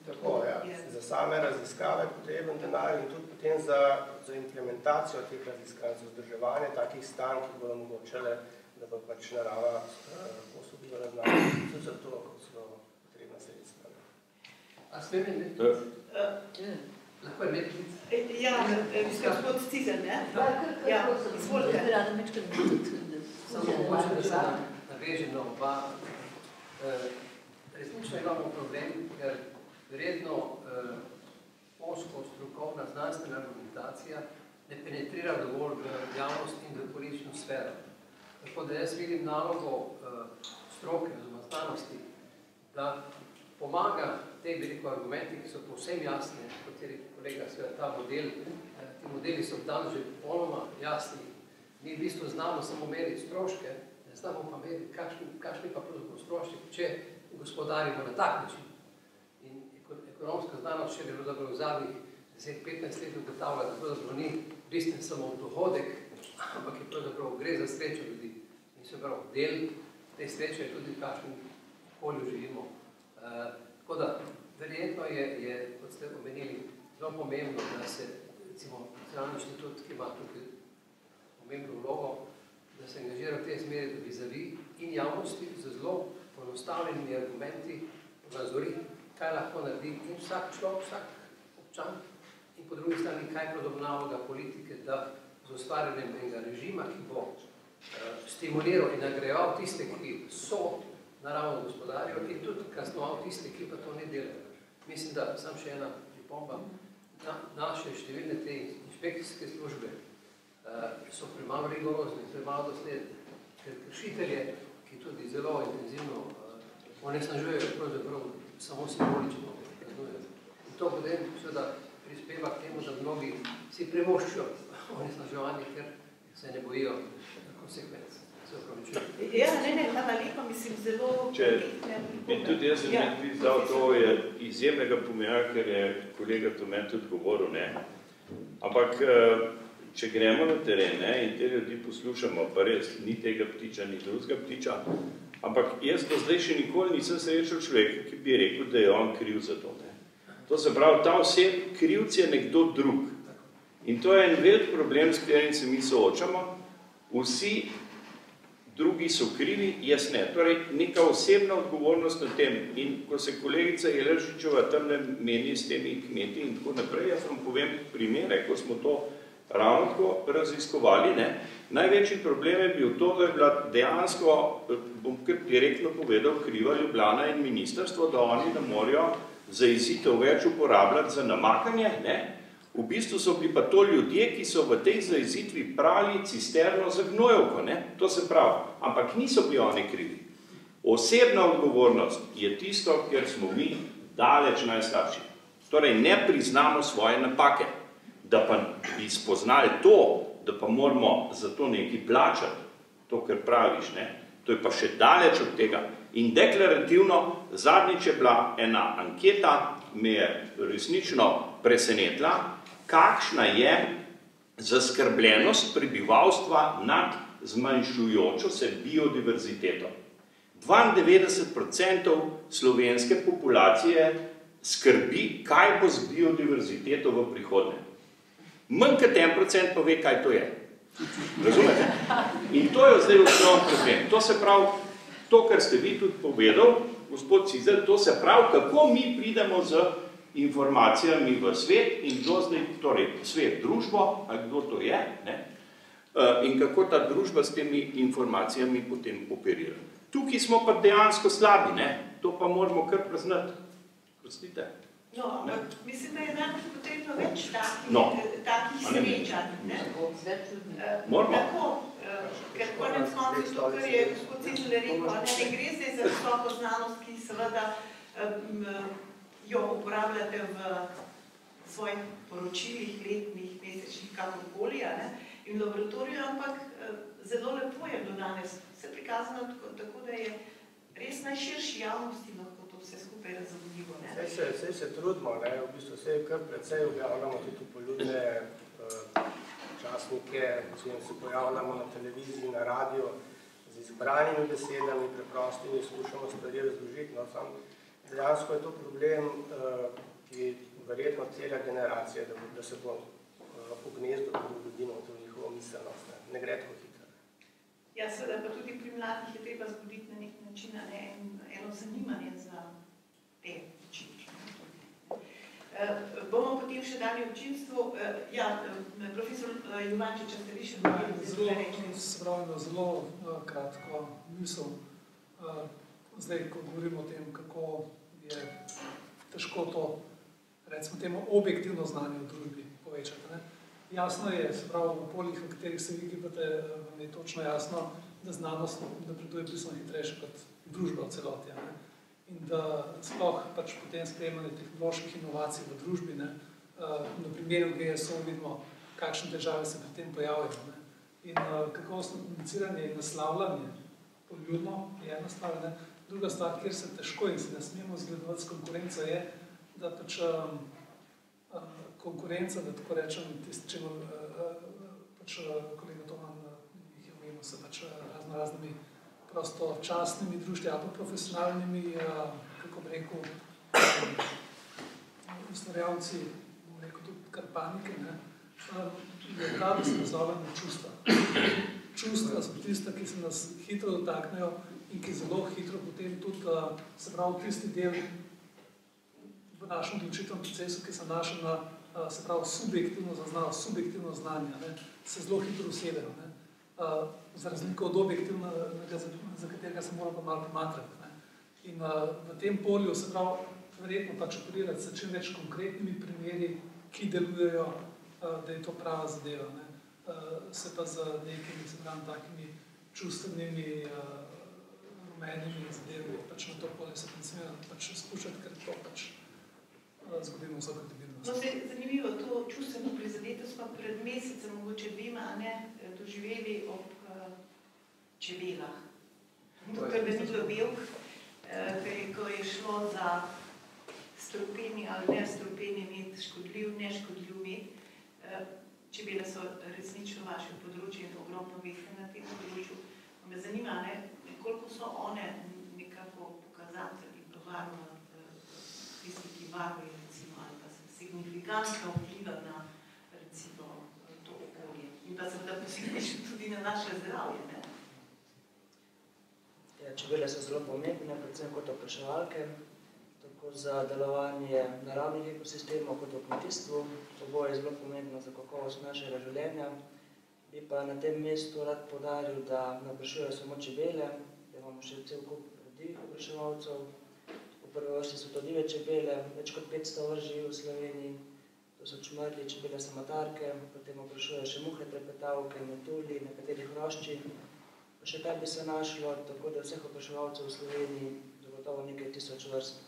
Tako, ja. Za same raziskave potreben denar in tudi potem za, za implementacijo teh raziskav, za vzdrževanje takih stanj, ki bodo omogočale, da bo pač narava uh, osobivala znanje, tudi za to, so potrebna sredstva. A smem je nekaj? Uh, Lahko je nekaj? Ja, gospod Cizel, ne? Ja, izvolite. Samo mogoče, da se navežem na oba. Resnično imamo problem, ker verjetno eh, osko strokovna znanstvena argumentacija ne penetrira dovolj v javnost in v politično sfero. Tako da jaz vidim nalogo eh, stroke oziroma znanosti, da pomaga te veliko argumenti, ki so povsem jasni, je kolega sveda ta model, eh, ti modeli so dan že poloma jasni. Mi v bistvu znamo samo meriti stroške, ne znamo pa meriti, kakšni, pa pravzaprav stroški, če gospodarimo na tak način ekonomska znanost še bilo dobro v zadnjih 10-15 let ugotavlja, da pravzaprav ni bistven samo dohodek, ampak je pravzaprav gre za srečo ljudi. In se prav, del te sreče je tudi v kakšnem okolju živimo. Uh, tako da, verjetno je, je, kot ste omenili, zelo pomembno, da se, recimo, Nacionalni inštitut, ki ima tukaj pomembno vlogo, da se angažira v tej smeri, da bi zavi in javnosti z zelo ponostavljenimi argumenti nazori, kaj lahko naredi in vsak človek, vsak občan in po drugi strani, kaj podobnavoga politike, da z ustvarjanjem enega režima, ki bo uh, stimuliral in nagrajeval tiste, ki so naravno gospodarijo in tudi kaznoval tiste, ki pa to ne delajo. Mislim, da sam še ena pripomba, na, naše številne te inšpekcijske službe uh, so premalo rigorozne, premalo dosledne, ker kršitelje, ki tudi zelo intenzivno uh, onesnažujejo pravzaprav samo simbolično kaznujejo. In to potem seveda prispeva k temu, da mnogi si premoščijo onesnaževanje, ker se ne bojijo konsekvenc. Ja, ne, ne, hvala lepa, mislim, zelo... Če, in tudi jaz sem ja. prizdal, to je izjemnega pomena, ker je kolega Tomen tudi govoril, ne. Ampak, eh, če gremo na teren ne, in te ljudi poslušamo, pa res ni tega ptiča, ni drugega ptiča, ampak jaz do zdaj še nikoli nisem srečal človeka, ki bi rekel, da je on kriv za to. Ne. To se pravi, ta oseb krivc je nekdo drug. In to je en velik problem, s katerim se mi soočamo. Vsi drugi so krivi, jaz ne. Torej, neka osebna odgovornost na tem. In ko se kolegica Jeleršičeva tam ne meni s temi kmeti in tako naprej, jaz vam povem primere, ko smo to ravno tako raziskovali, ne. Največji problem je bil to, da je bila dejansko, bom kar direktno povedal, kriva Ljubljana in ministrstvo, da oni ne morajo za izitev več uporabljati za namakanje, ne, V bistvu so bili pa to ljudje, ki so v tej zaizitvi prali cisterno za gnojevko, ne? to se pravi. Ampak niso bili oni krivi. Osebna odgovornost je tisto, kjer smo mi daleč najslabši. Torej, ne priznamo svoje napake. Da pa bi spoznali to, da pa moramo za to nekaj plačati, to, kar praviš, ne? to je pa še daleč od tega. In deklarativno, zadnjič je bila ena anketa, me je resnično presenetla, kakšna je zaskrbljenost prebivalstva nad zmanjšujočo se biodiverziteto. 92% slovenske populacije skrbi, kaj bo z biodiverziteto v prihodnje. Manj kot en procent pa ve, kaj to je. Razumete? In to je zdaj osnovno problem. To se pravi, to, kar ste vi tudi povedal, gospod Cizel, to se pravi, kako mi pridemo z informacijami v svet in kdo zdaj, torej svet družbo, ali kdo to je, ne? Eh, in kako ta družba s temi informacijami potem operira. Tukaj smo pa dejansko slabi, ne? to pa moramo kar priznati. Prostite. No, ampak mislim, da je danes potrebno več takih, no. takih srečanj. Eh, moramo. Tako, eh, ker konec koncev to, kar je gospod Cizle rekel, ne, ne gre zdaj za visoko znanost, ki seveda um, jo uporabljate v svojih poročilih, letnih, mesečnih, kakorkoli, in v laboratoriju, ampak eh, zelo lepo je do danes vse prikazano tako, tako, da je res najširši javnosti lahko to vse skupaj razumljivo. Vse se, vse se trudimo, ne? v bistvu vse kar precej objavljamo tudi poljudne uh, časnike, se pojavljamo na televiziji, na radio, z izbranimi besedami, preprostimi, skušamo stvari razložiti, no, sam dejansko je to problem, eh, ki verjetno celja generacija, da, da se bo v eh, gnezdu ljudi v njihovo miselnost. Ne, ne gre tako hitro. Ja, seveda, pa tudi pri mladih je treba zbuditi na nek način ne, eno zanimanje za te učinke. Uh, bomo potem še dali občinstvu. Uh, ja, profesor uh, Jumančič, če ste vi še zelo reči? Zelo, zelo uh, kratko misel. Uh, zdaj, ko govorimo o tem, kako je težko to, recimo temu, objektivno znanje v družbi povečati. Ne? Jasno je, se pravi, v poljih, v katerih se vi gibate, vam je točno jasno, da znanost napreduje bistveno hitrejše kot družba v celoti. Ne? In da sploh pač potem sprejemanje tehnoloških inovacij v družbi, ne? na primeru GSO vidimo, kakšne težave se pri tem pojavljajo. Ne? In kakovostno komuniciranje in naslavljanje poljudno je ena stvar, ne? Druga stvar, kjer se težko in se ne smemo zgledovati s konkurenco, je, da pač um, um, konkurenca, da tako rečem, tisti, če imam, pač kolega Toman jih je omenil, se pač razno raznimi prosto častnimi društvi ali pa profesionalnimi, kako bi rekel, ustvarjalci, bom rekel tudi karpanike, ne, je ta, da se nazovemo čustva. Čustva so tista, ki se nas hitro dotaknejo in ki zelo hitro potem tudi, se pravi, tisti del v našem odločitvem procesu, ki se naša na, se pravi, subjektivno zaznalo, subjektivno znanje, ne, se zelo hitro usedejo, ne, za razliko od objektivnega, za katerega se moramo malo pomatrati. Ne. In v tem polju, se pravi, verjetno pač operirati se čim več konkretnimi primeri, ki delujejo, da je to prava zadeva. Ne. Se pa z nekimi, se pravi, takimi čustvenimi, rumenimi zadevami, pač na to polje se ne sme pač spuščati, ker to pač zgubimo vso kredibilnost. No, se, zanimivo, to čustveno prizadeto smo pred mesecem, mogoče dvema, ne, doživeli ob uh, čebelah. Doktor Benito Belk, uh, ko je šlo za strupeni ali ne strupeni med, škodljiv, neškodljiv med. Uh, čebele so resnično vaše področje in ogromno veste na tem področju. Me zanima, ne, koliko so one nekako pokazatelji, varno, tisti, ki varujejo, recimo, ali pa se signifikantno vpliva na recimo to okolje. In pa seveda posledično tudi na naše zdravje, ne. Ja, čebele so zelo pomembne, predvsem kot opraševalke, tako za delovanje naravnih ekosistemov kot v kmetijstvu. Oboje je zelo pomembno za kakovost našega življenja. Bi pa na tem mestu rad podaril, da ne oprašujejo samo čebele, da imamo še cel kup ljudi opraševalcev. V prvi vrsti so to dive čebele, več kot 500 vrst živi v Sloveniji. To so čmrlji, čebele samotarke, potem oprašujejo še muhe, trepetavke, metulji, nekateri hrošči. Pa še kaj bi se našlo, tako da vseh opraševalcev v Sloveniji zagotovo nekaj tisoč vrst.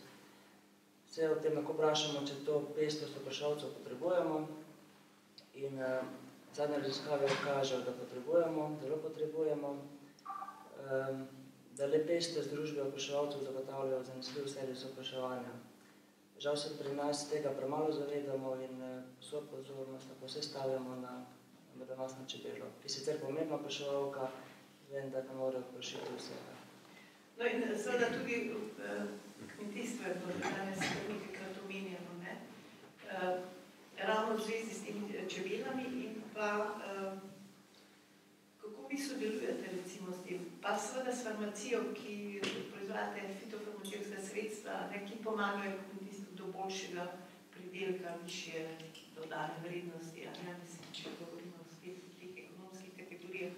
Vse o tem lahko vprašamo, če to pestrost opraševalcev potrebujemo. In uh, zadnje raziskave kažejo, da potrebujemo, zelo potrebujemo. Um, da le pestrost družbe opraševalcev zagotavljajo zanesljiv servis opraševanja. Žal se pri nas tega premalo zavedamo in vso pozornost tako vse stavljamo na medonosno čebelo, ki sicer pomembna opraševalka, vendar ne more oprašiti vsega. No in seveda tudi uh, kmetijstvo je bilo danes nekajkrat omenjeno, ne? Uh, ravno v zvezi s temi čebelami in pa kako vi sodelujete recimo s tem, pa seveda s farmacijo, ki proizvajate fitofarmacijska sredstva, ne, ki pomagajo kmetijstvu do boljšega pridelka, višje dodane vrednosti, a ne, mislim, če govorimo spet o teh ekonomskih kategorijah.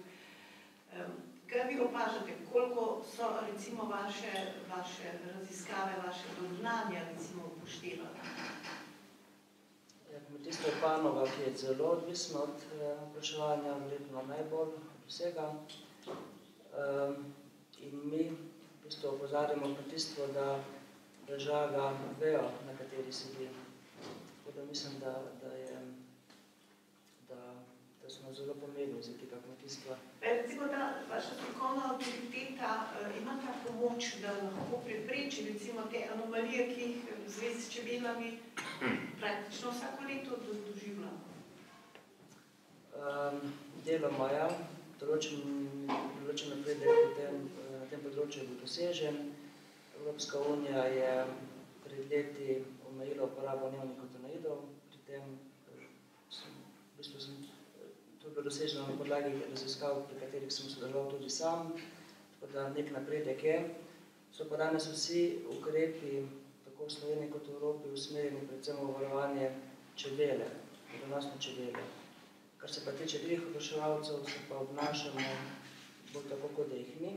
Um, kaj vi opažate, koliko so recimo vaše, vaše raziskave, vaše dognanja recimo upoštevane? Ja, kmetijstvo je panoga, ki je zelo odvisno od vpraševanja, verjetno najbolj od vsega. Um, in mi v bistvu opozarjamo kmetijstvo, da država vejo, na kateri sedi. Tako da mislim, da, da, je, da, smo zelo pomembni za tega kmetijstva. Recimo, da vaša strokovna avtoriteta uh, ima ta pomoč, da lahko prepreči recimo te anomalije, ki jih v zvezi s čebelami praktično vsako leto doživljamo? Um, deloma, ja. Določen, določen napredek tem, na tem področju je bil dosežen. Evropska unija je pred leti omejila uporabo neonikotinoidov, pri tem v bistvu sem, to je bilo doseženo na podlagi raziskav, pri katerih sem sodeloval tudi sam, tako da nek napredek je. So pa danes vsi ukrepi, tako v Sloveniji kot v Evropi, usmerjeni predvsem v varovanje čebele, medonosne čebele. Kar se pa tiče drugih opraševalcev, se pa obnašamo bolj tako, kot da jih ni.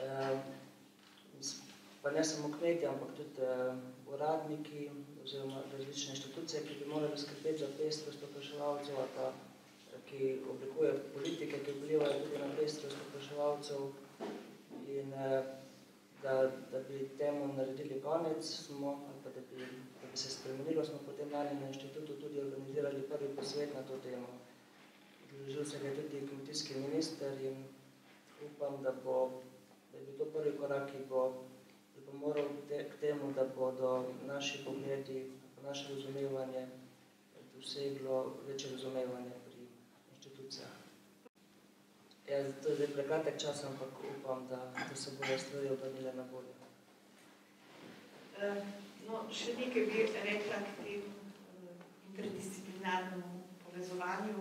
Uh, pa ne samo kmeti, ampak tudi uh, uradniki oziroma različne inštitucije, ki bi morali skrbeti za pestrost opraševalcev, ali pa ki oblikuje politike, ki vplivajo tudi na pestrost opraševalcev. In uh, da, da bi temu naredili konec, smo, ali pa da bi se spremenilo, smo potem lani na inštitutu tudi organizirali prvi posvet na to temo. Odložil se ga tudi kmetijski minister in upam, da bo, da bi to prvi korak, ki bo pripomoral te, k temu, da bodo naši pogledi, naše razumevanje doseglo večje razumevanje pri inštitucijah. Ja, to je zdaj prekratek čas, ampak upam, da, da se bodo stvari obrnile na bolje. No, še nekaj bi rekla k tem interdisciplinarnemu povezovanju.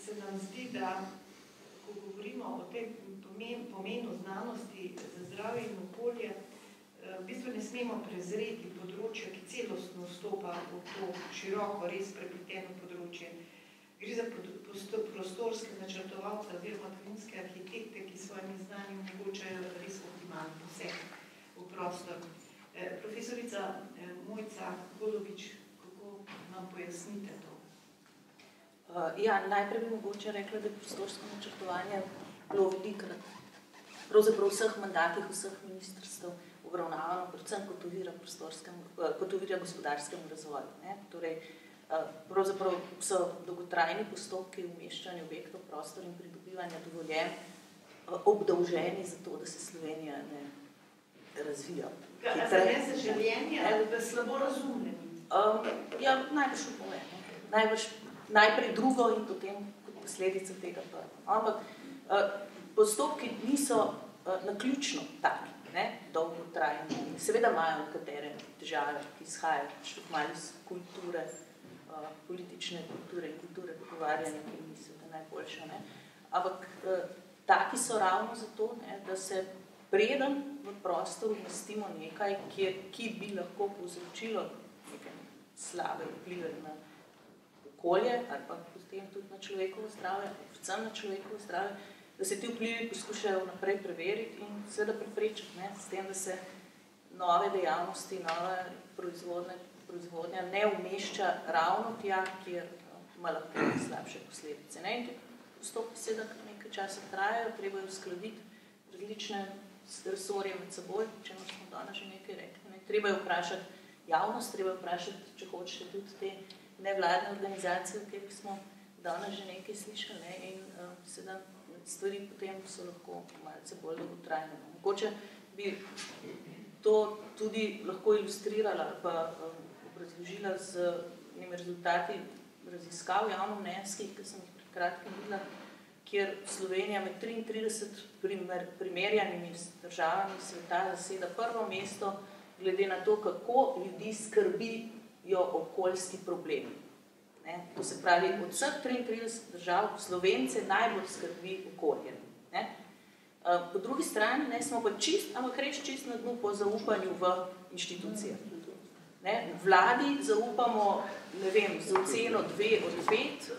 Se nam zdi, da ko govorimo o tem pomenu znanosti za zdravje in okolje, v bistvu ne smemo prezreti področja, ki celostno vstopa v to široko, res prepleteno področje. Gre za prostorske načrtovalce oziroma trinske arhitekte, ki svojimi znanji omogočajo res optimalni poseg v prostor. Profesorica Mojca Golovič, kako nam pojasnite to? Ja, najprej bi mogoče rekla, da je prostorsko načrtovanje bilo velikrat, pravzaprav v vseh mandatih, vseh ministrstv obravnavano, predvsem kot ovira, kot ovira gospodarskemu razvoju. Ne? Torej, pravzaprav so dolgotrajni postopki umeščanja objektov prostor in pridobivanja dovoljen obdolženi za to, da se Slovenija ne razvija. A za nezaželjenje ali pa slabo razumljeni? Um, ja, najbrž oboje. Najbrž najprej drugo in potem kot posledica tega prvo. Ampak uh, postopki niso uh, naključno taki, ne, dolgotrajni. Seveda imajo nekatere težave, ki izhajajo malo iz kulture, politične kulture in kulture pogovarjanja, ki mislim, da najboljša. Ne? Ampak taki so ravno zato, ne, da se preden v prostor umestimo nekaj, ki, ki bi lahko povzročilo nekaj slabe vplive na okolje ali pa potem tudi na človekovo zdravje, vsem na človekovo zdravje, da se ti vplivi poskušajo naprej preveriti in seveda preprečiti, ne, s tem, da se nove dejavnosti, nove proizvodne proizvodnja ne umešča ravno tja, kjer ima lahko slabše posledice. Ne? In postopki seveda nekaj časa trajajo, treba je uskladiti različne resorje med seboj, če smo danes že nekaj rekli. Ne? Treba je vprašati javnost, treba je vprašati, če hočete tudi te nevladne organizacije, katerih smo danes že nekaj slišali ne? in um, seveda stvari potem so lahko malce bolj dolgotrajne. Mogoče bi to tudi lahko ilustrirala pa um, razložila z njimi rezultati raziskav javnomnenjskih, ki sem jih pred kratkim videla, kjer Slovenija med 33 primer, primerjanimi državami sveta zaseda prvo mesto glede na to, kako ljudi skrbijo okoljski problemi. Ne? To se pravi, od vseh 33 držav Slovence najbolj skrbi okolje. Ne? Po drugi strani ne, smo pa čist, ampak res čist na dnu po zaupanju v inštitucije. Ne, vladi zaupamo, ne vem, z oceno dve od pet,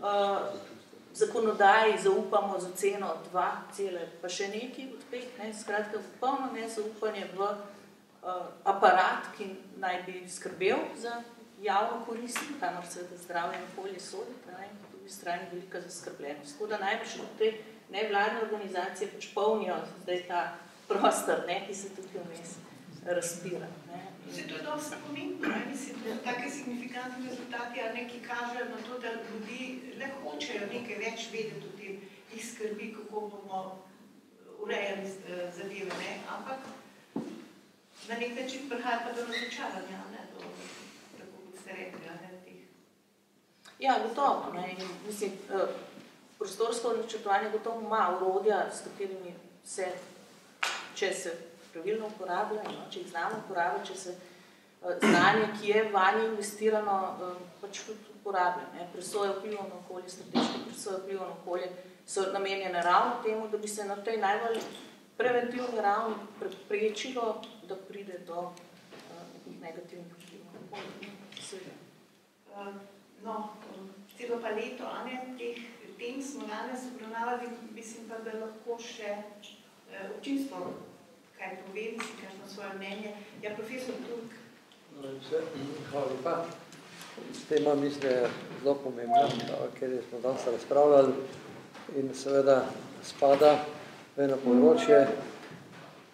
uh, zakonodaji zaupamo z oceno dva cele, pa še nekaj od pet, ne, skratka, polno nezaupanje v uh, aparat, ki naj bi skrbel za javno korist, kamor se da zdravje in polje sodi, ne, po drugi strani velika zaskrbljenost. Tako da najbrž te nevladne organizacije pač polnijo zdaj ta prostor, ne, ki se tukaj vmes razpira. Ne. Vse to je dosti pomembno, ne? mislim, take signifikantne rezultati, ali neki kažejo na to, da ljudi le hočejo nekaj več vedeti o tem, jih skrbi, kako bomo urejali eh, zadeve, ne? ampak na nek način prihaja pa do razočaranja, ne? do, tako kot ste rekli, ne? teh. Ja, gotovo. Ne? Mislim, eh, prostorsko načrtovanje gotovo ima urodja, s katerimi se, če se pravilno uporabljajo, no? če jih znamo uporabljati, če se uh, znanje, ki je vanje investirano, uh, pač tudi uporablja. Presoje vplivov na okolje, strateške presoje vplivov na okolje so namenjene ravno temu, da bi se na tej najbolj preventivni ravni preprečilo, da pride do nekih negativnih vplivov na okolje. No, celo pa leto, a ne, teh tem smo danes obravnavali, mislim pa, da lahko še občinstvo kaj povem, si kakšno svoje mnenje. Ja, profesor Turk. No, hvala lepa. Tema mislim, da je zelo pomembna, ker smo danes razpravljali in seveda spada v eno področje,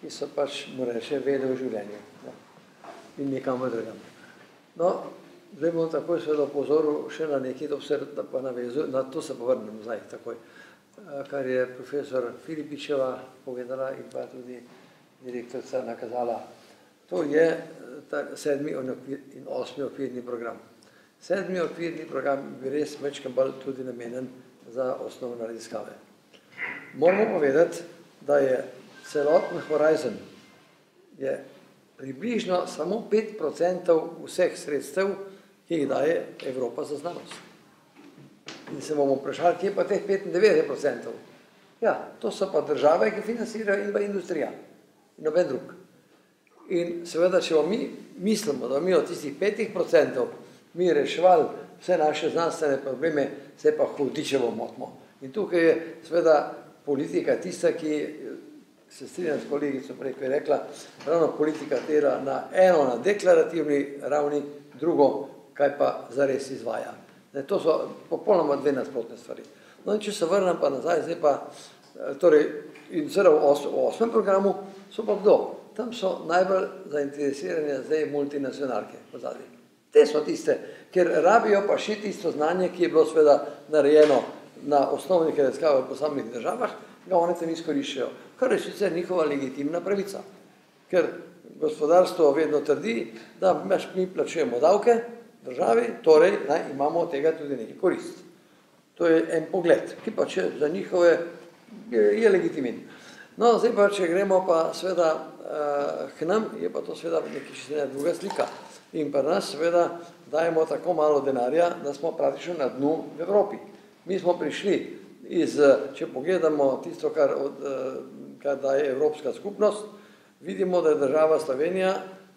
ki so pač, mora reči, vede v življenju no, in nekam v drugam. No, zdaj bom takoj seveda pozoril še na nekaj, da pa navezu, na to se povrnem zdaj takoj, kar je profesor Filipičeva povedala in pa tudi direktorica nakazala. To je ta sedmi in osmi okvirni program. Sedmi okvirni program bi res večkrat bolj tudi namenjen za osnovne raziskave. Moramo povedati, da je celoten horizon je približno samo 5% vseh sredstev, ki jih daje Evropa za znanost. In se bomo vprašali, kje pa teh 95%? Ja, to so pa države, ki financirajo in pa industrija. In noben drug. In seveda, če mi mislimo, da mi od tistih 5% mi reševali vse naše znanstvene probleme, se pa hudičevo motimo. In tukaj je seveda politika tista, ki se strinjam s kolegico prej, ko je rekla, ravno politika tera na eno na deklarativni ravni, drugo, kaj pa zares izvaja. Ne, to so popolnoma dve nasprotne stvari. No in če se vrnem pa nazaj, zdaj pa, torej, in seveda v, os, v osmem programu so pa kdo? Tam so najbolj zainteresirane zdaj multinacionalke v zadnji. Te so tiste, ker rabijo pa še tisto znanje, ki je bilo seveda narejeno na osnovnih raziskavah v posameznih državah, ga oni tam izkoriščajo kar je sicer njihova legitimna pravica. Ker gospodarstvo vedno trdi, da mi plačujemo davke državi, torej naj, imamo od tega tudi nekaj korist. To je en pogled, ki pa če za njihove je, je legitimin. No, zdaj pa, če gremo pa seveda uh, k nam, je pa to seveda nekaj druga slika. In pa nas seveda dajemo tako malo denarja, da smo praktično na dnu v Evropi. Mi smo prišli iz, če pogledamo tisto, kar od, uh, kar daje Evropska skupnost, vidimo, da je država Slovenija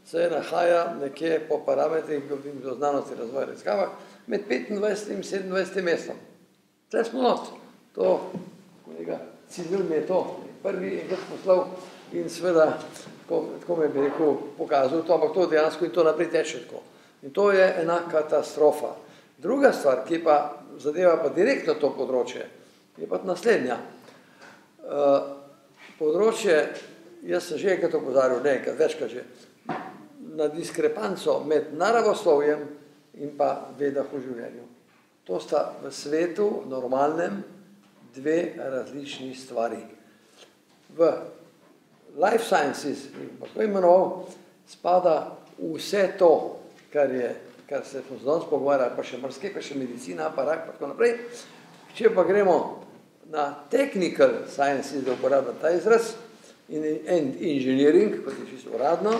se nahaja nekje po parametrih do znanosti razvoja raziskavah med 25 in 27 mestom. Tle smo not. To, kolega Cizil mi je to prvi enkrat poslal in seveda, tako, tako me bi rekel, pokazal to, ampak to dejansko in to naprej teče tako. In to je ena katastrofa. Druga stvar, ki pa zadeva pa direktno to področje, je pa naslednja. Uh, področje, jaz sem že enkrat opozarjal, nekaj, večkrat že, na diskrepanco med naravoslovjem in pa vedah v življenju. To sta v svetu normalnem dve različni stvari. V life sciences, tako imenoval, spada vse to, kar, je, kar se danes pogovarjali, pa še mrske, pa še medicina, pa rak, pa tako naprej. Če pa gremo na technical sciences, da uporabljam ta izraz, in, and engineering, kot je čisto uradno,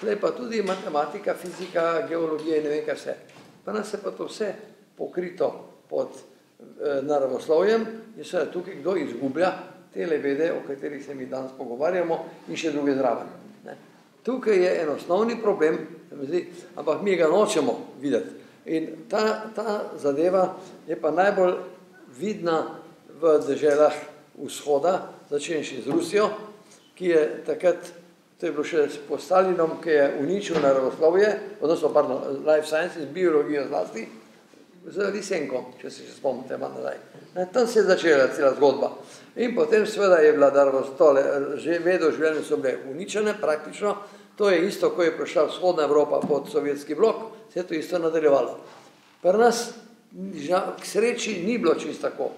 tle pa tudi matematika, fizika, geologija in ne vem kaj vse. Pa nas je pa to vse pokrito pod e, naravoslovjem in seveda tukaj kdo izgublja tele vede, o katerih se mi danes pogovarjamo in še druge zraven. Ne. Tukaj je en osnovni problem, zdi, ampak mi ga nočemo videti. In ta, ta zadeva je pa najbolj vidna v državah vzhoda, začenši z Rusijo, ki je takrat, to je bilo še po Stalinom, ki je uničil naravoslovje, odnosno, pardon, life sciences, biologijo zlasti, z Lisenkom, če se še spomnite malo nazaj. Tam se je začela cela zgodba. In potem seveda je bila naravostole, že vedo življenje so bile uničene praktično, to je isto, ko je prišla vzhodna Evropa pod sovjetski blok, se je to isto nadaljevalo. Pri nas, k sreči, ni bilo čisto tako.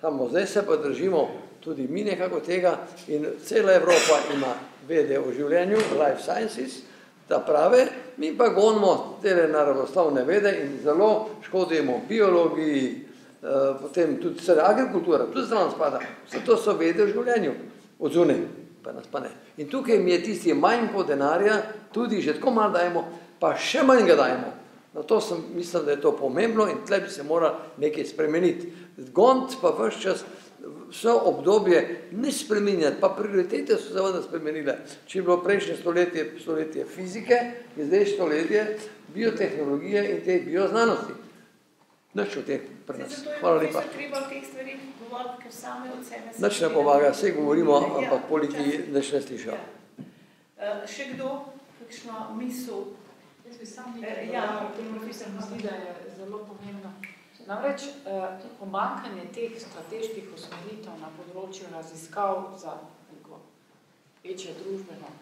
Samo zdaj se pa držimo tudi mi nekako tega in cela Evropa ima vede o življenju, life sciences, da prave, mi pa gonimo tele naravoslovne vede in zelo škodimo biologiji, potem tudi vse agrikultura, tudi zraven spada, vse to so vede o življenju, od zunaj, pa nas pa ne. In tukaj mi je tisti manj po denarja, tudi že tako malo dajemo, pa še manj ga dajemo. Na to sem mislim, da je to pomembno in tle bi se mora nekaj spremeniti. Gont pa vse čas vse obdobje ne spremenjati, pa prioritete so seveda spremenile. Če je bilo prejšnje stoletje, stoletje fizike, je zdaj stoletje biotehnologije in te bioznanosti. Nič o teh pri nas. Hvala lepa. Nič ne pomaga, vse govorimo, ja, ampak poliki nič ne slišajo. Ja. Uh, še kdo, kakšno misel bi sam nekaj eh, ja, profesor misli, da je zelo pomembno. Namreč eh, pomankanje teh strateških usmeritev na področju raziskav za neko večje družbeno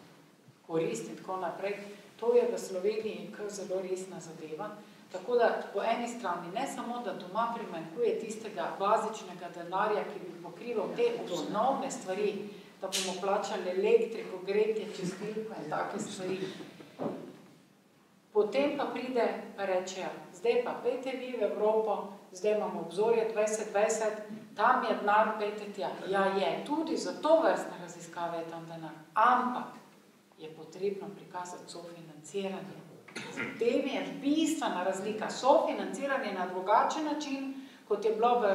korist in tako naprej, to je v Sloveniji kar zelo resna zadeva. Tako da po eni strani ne samo, da doma primanjkuje tistega bazičnega denarja, ki bi pokrival te osnovne stvari, da bomo plačali elektriko, gretje, čistilko in take stvari, Potem pa pride pa rečejo, zdaj pa pejte vi v Evropo, zdaj imamo obzorje 2020, tam je denar, pejte tja. Ja, je, tudi za to vrstne raziskave je tam denar. Ampak je potrebno prikazati sofinanciranje. Z tem je bistvena razlika. Sofinanciranje na drugačen način, kot je bilo v,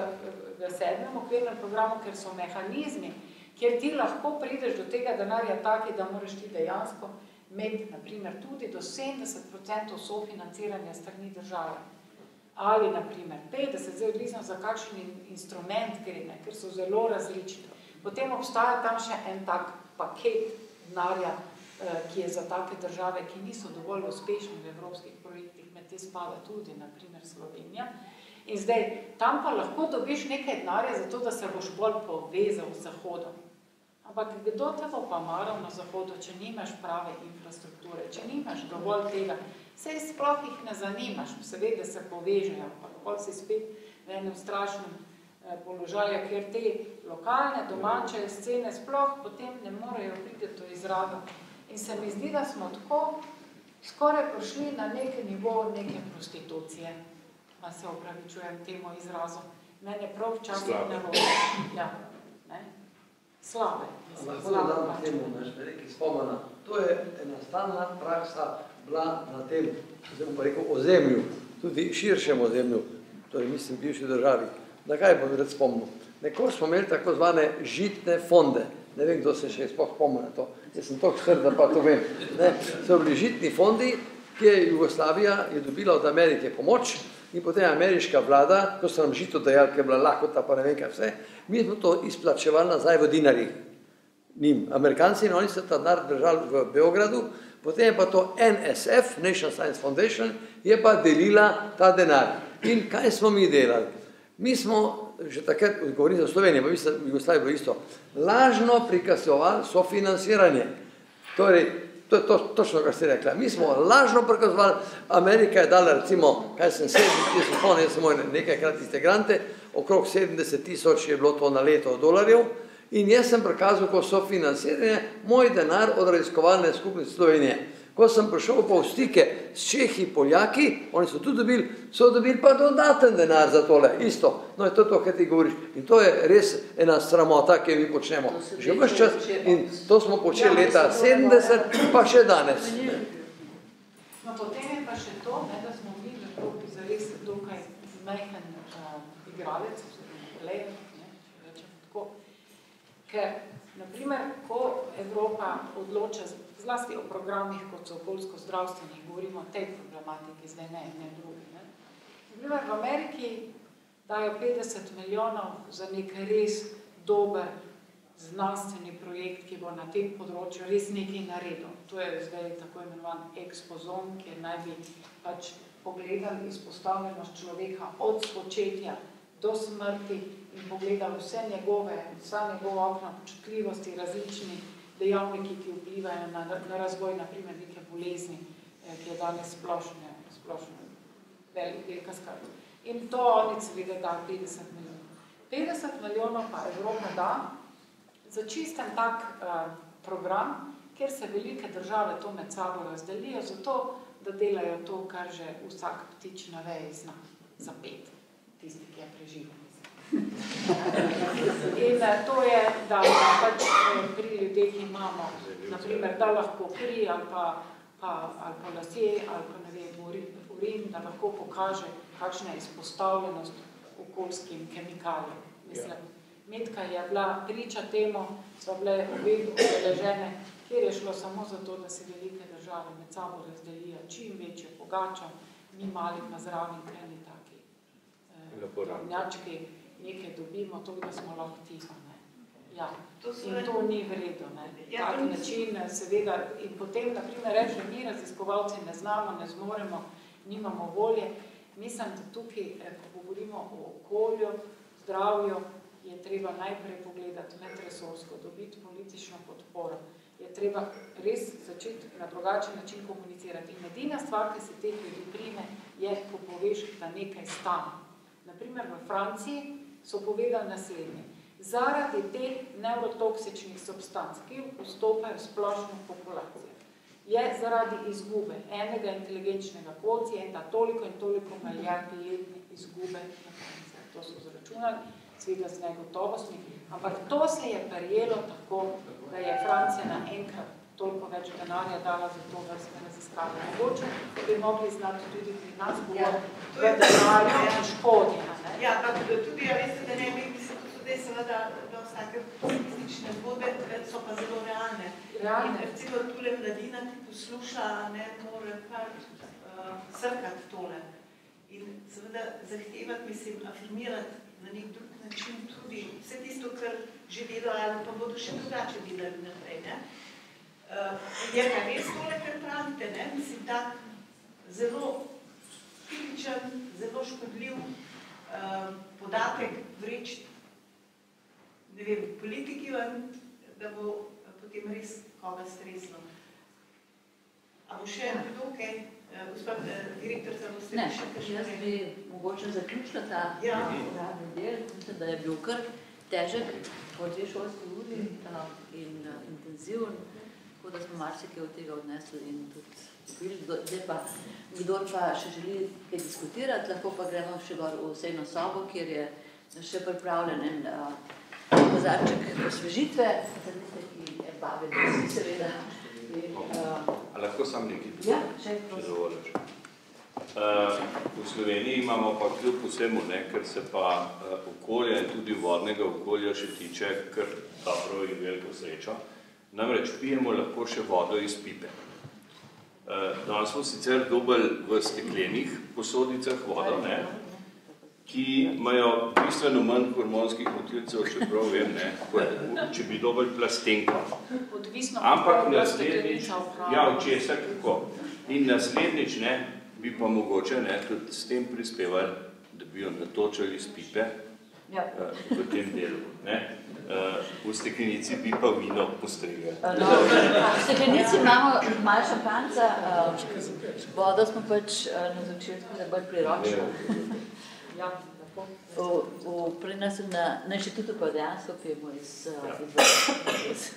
v sedmem okvirnem programu, ker so mehanizmi, kjer ti lahko prideš do tega denarja taki, da moraš ti dejansko imeti, naprimer, tudi do 70% sofinanciranja strani države. Ali, naprimer, 50, zdaj odvisno za kakšen instrument gre, ker so zelo različni. Potem obstaja tam še en tak paket denarja, ki je za take države, ki niso dovolj uspešni v evropskih projektih, med te spada tudi, naprimer, Slovenija. In zdaj, tam pa lahko dobiš nekaj denarja za to, da se boš bolj povezal z Zahodom. Ampak kdo te bo pa maral na Zahodu, če nimaš prave infrastrukture, če nimaš dovolj tega, sej sploh jih ne zanimaš, seveda se povežejo, ampak pol si spet v enem strašnem eh, položaju, ker te lokalne, domače scene sploh potem ne morejo priti do izrada. In se mi zdi, da smo tako skoraj prišli na neki nivo neke prostitucije, pa se opravičujem temu izrazu. Mene prav včasih ne bo. Ja, ne? slabe. Lahko dodam k temu, ne, reki spomena. To je ena stalna praksa bila na tem, zdaj pa rekel, ozemlju, tudi širšem ozemlju, torej mislim bivši državi. Na kaj bom rad spomnil? Nekoč smo imeli tako zvane žitne fonde. Ne vem, kdo se še sploh spomne to. Jaz sem toliko star, da pa to vem. Ne? So bili žitni fondi, ki je Jugoslavija je dobila od Amerike pomoč in potem ameriška vlada, ko so nam žito dajali, ker je bila lakota, pa ne vem kaj vse, mi smo to izplačevali nazaj v dinarjih. Njim. Amerikanci in oni so ta denar držali v Beogradu, potem je pa to NSF, National Science Foundation, je pa delila ta denar. In kaj smo mi delali? Mi smo, že takrat, govorim za Slovenijo, pa mislim, v Jugoslaviji bilo isto, lažno prikazovali sofinanciranje. Torej, To je to, točno, kar ste rekla. Mi smo lažno prikazovali, Amerika je dala recimo, kaj sem 70 tisoč, spomnim samo nekajkrat iste grante, okrog 70 tisoč je bilo to na leto dolarjev in jaz sem prikazal, ko so financiranje, moj denar od raziskovalne skupnosti Slovenije. Ko sem prišel pa v stike s Čehi, Poljaki, oni so tudi dobili, so dobili pa dodaten denar za tole, isto. No, je to to, kaj ti govoriš. In to je res ena sramota, ki mi počnemo. Že vse čas in to smo počeli leta 70, pa še danes. No, potem je pa še to, ne, da smo mi v Evropi zares dokaj majhen uh, igralec, ne, rečem tako, ker, naprimer, ko Evropa odloča zlasti o programih, kot so okoljsko-zdravstveni, govorimo o tej problematiki, zdaj ne, ne drugi. Ne. Naprimer, v Ameriki dajo 50 milijonov za nek res dober znanstveni projekt, ki bo na tem področju res nekaj naredil. To je zdaj tako imenovan ekspozon, kjer naj bi pač pogledali izpostavljenost človeka od spočetja do smrti in pogledali vse njegove, vsa njegova okna počutljivosti, različni dejavniki, ki vplivajo na, na razvoj, naprimer, neke bolezni, eh, ki je danes splošne, splošne velik, velika skrb. In to oni seveda da 50 milijonov. 50 milijonov pa Evropa da za čisten tak uh, program, kjer se velike države to med sabo razdelijo, zato da delajo to, kar že vsak ptič na veji zna, za pet, tisti, ki je preživel. In eh, to je, da pač eh, pri ljudeh imamo, naprimer, da lahko kri ali pa, pa, ali pa lasje, ali pa ne vem, urin, urin, da lahko pokaže, kakšna je izpostavljenost okoljskim kemikalijam. Mislim, Metka je bila priča temu, so bile obe obeležene, kjer je šlo samo za to, da se velike države med sabo razdelijo čim večjo pogačo, mi mali pa zraven kreni taki eh, njački, nekaj dobimo, to, da smo lahko tiho. Ne. Ja. In to ni vredo. Ne. Ja, tak način, seveda, in potem, naprimer, reči, mi raziskovalci ne znamo, ne zmoremo, nimamo volje. Mislim, da tukaj, eh, ko govorimo o okolju, zdravju, je treba najprej pogledati medresorsko, dobiti politično podporo. Je treba res začeti na drugačen način komunicirati. In edina stvar, ki se teh ljudi prime, je, ko poveš, da nekaj stane. Naprimer, v Franciji so povedali naslednje. Zaradi teh neurotoksičnih substanc, ki vstopajo v splošno populacijo je zaradi izgube enega inteligenčnega kocijenta toliko in toliko milijard letne izgube na koncu. To so zračunali, svega z negotovostmi, ampak to se je prijelo tako, da je Francija na enkrat toliko več denarja dala za to vrste raziskave. Mogoče bi mogli znati tudi pri nas govoriti v denarju in škodi. Ja, pa tudi, ja, veste, da ne bi, da so zdaj seveda, da vsake pesimistične zgodbe so pa zelo realne. Realne. In recimo tule mladina, ki posluša, ne more kar uh, srkati tole. In seveda zahtevati, mislim, afirmirati na nek drug način tudi vse tisto, kar že delajo ali pa bodo še drugače delali naprej. Ne? Uh, je pa res tole, kar pravite, ne? mislim, da zelo tipičen, zelo škodljiv uh, podatek vreč, ne vem, politiki ven, da bo potem res koga streslo. A bo še kdo kaj, uh, gospod direktor, za boste Ne, še kaj jaz bi mogoče zaključila ta Ja. uradni del. Mislim, da je bil kar težek po dve šolski uri in intenziven, da smo marsikaj od tega odnesli in tudi dobili. Zdaj pa, kdor pa še želi kaj diskutirati, lahko pa gremo še gor v sejno sobo, kjer je še pripravljen en uh, kozarček osvežitve, ki je vabili, vsi seveda. In, uh, A lahko sam nekaj? Ja, še dovoliš. Uh, v Sloveniji imamo pa kljub vsemu, ne, ker se pa uh, okolja in tudi vodnega okolja še tiče kar dobro in veliko srečo. Namreč pijemo lahko še vodo iz pipe. Uh, danes smo sicer dobili v steklenih posodicah vodo, ne, ki imajo bistveno manj hormonskih motilcev, čeprav vem, ne, kot, če bi dobili plastenko. Ampak naslednjič, ja, od česa kako. In naslednjič, ne, bi pa mogoče ne, tudi s tem prispevali, da bi jo natočili iz pipe Ja. uh, v tem delu. Ne. Uh, v steklenici bi pa vino postregali. No, v steklenici imamo malo šampanca, uh, vodo smo pač uh, na začetku da bolj priročno. Ja. V, v, pri nas na, na inštitutu pa dejansko pijemo iz, uh, iz.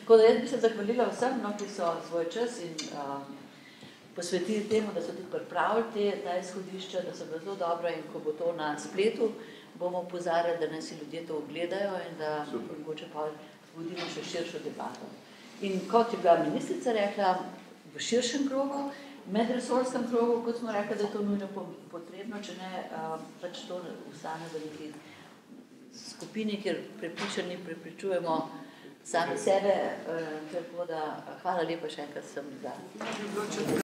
Tako da jaz bi se zahvalila vsem, no, ki so svoj čas in uh, posvetili temu, da so tudi pripravili te, ta izhodišča, da so bila zelo dobra in ko bo to na spletu, bomo pozarjali, da naj si ljudje to ogledajo in da Super. mogoče pa vodimo še širšo debato. In kot je bila ministrica rekla, v širšem krogu, medresorskem krogu, kot smo rekli, da je to nujno po- potrebno, če ne, pač to ostane v neki skupini, kjer prepričani prepričujemo sami sebe, tako da hvala lepa še enkrat sem za.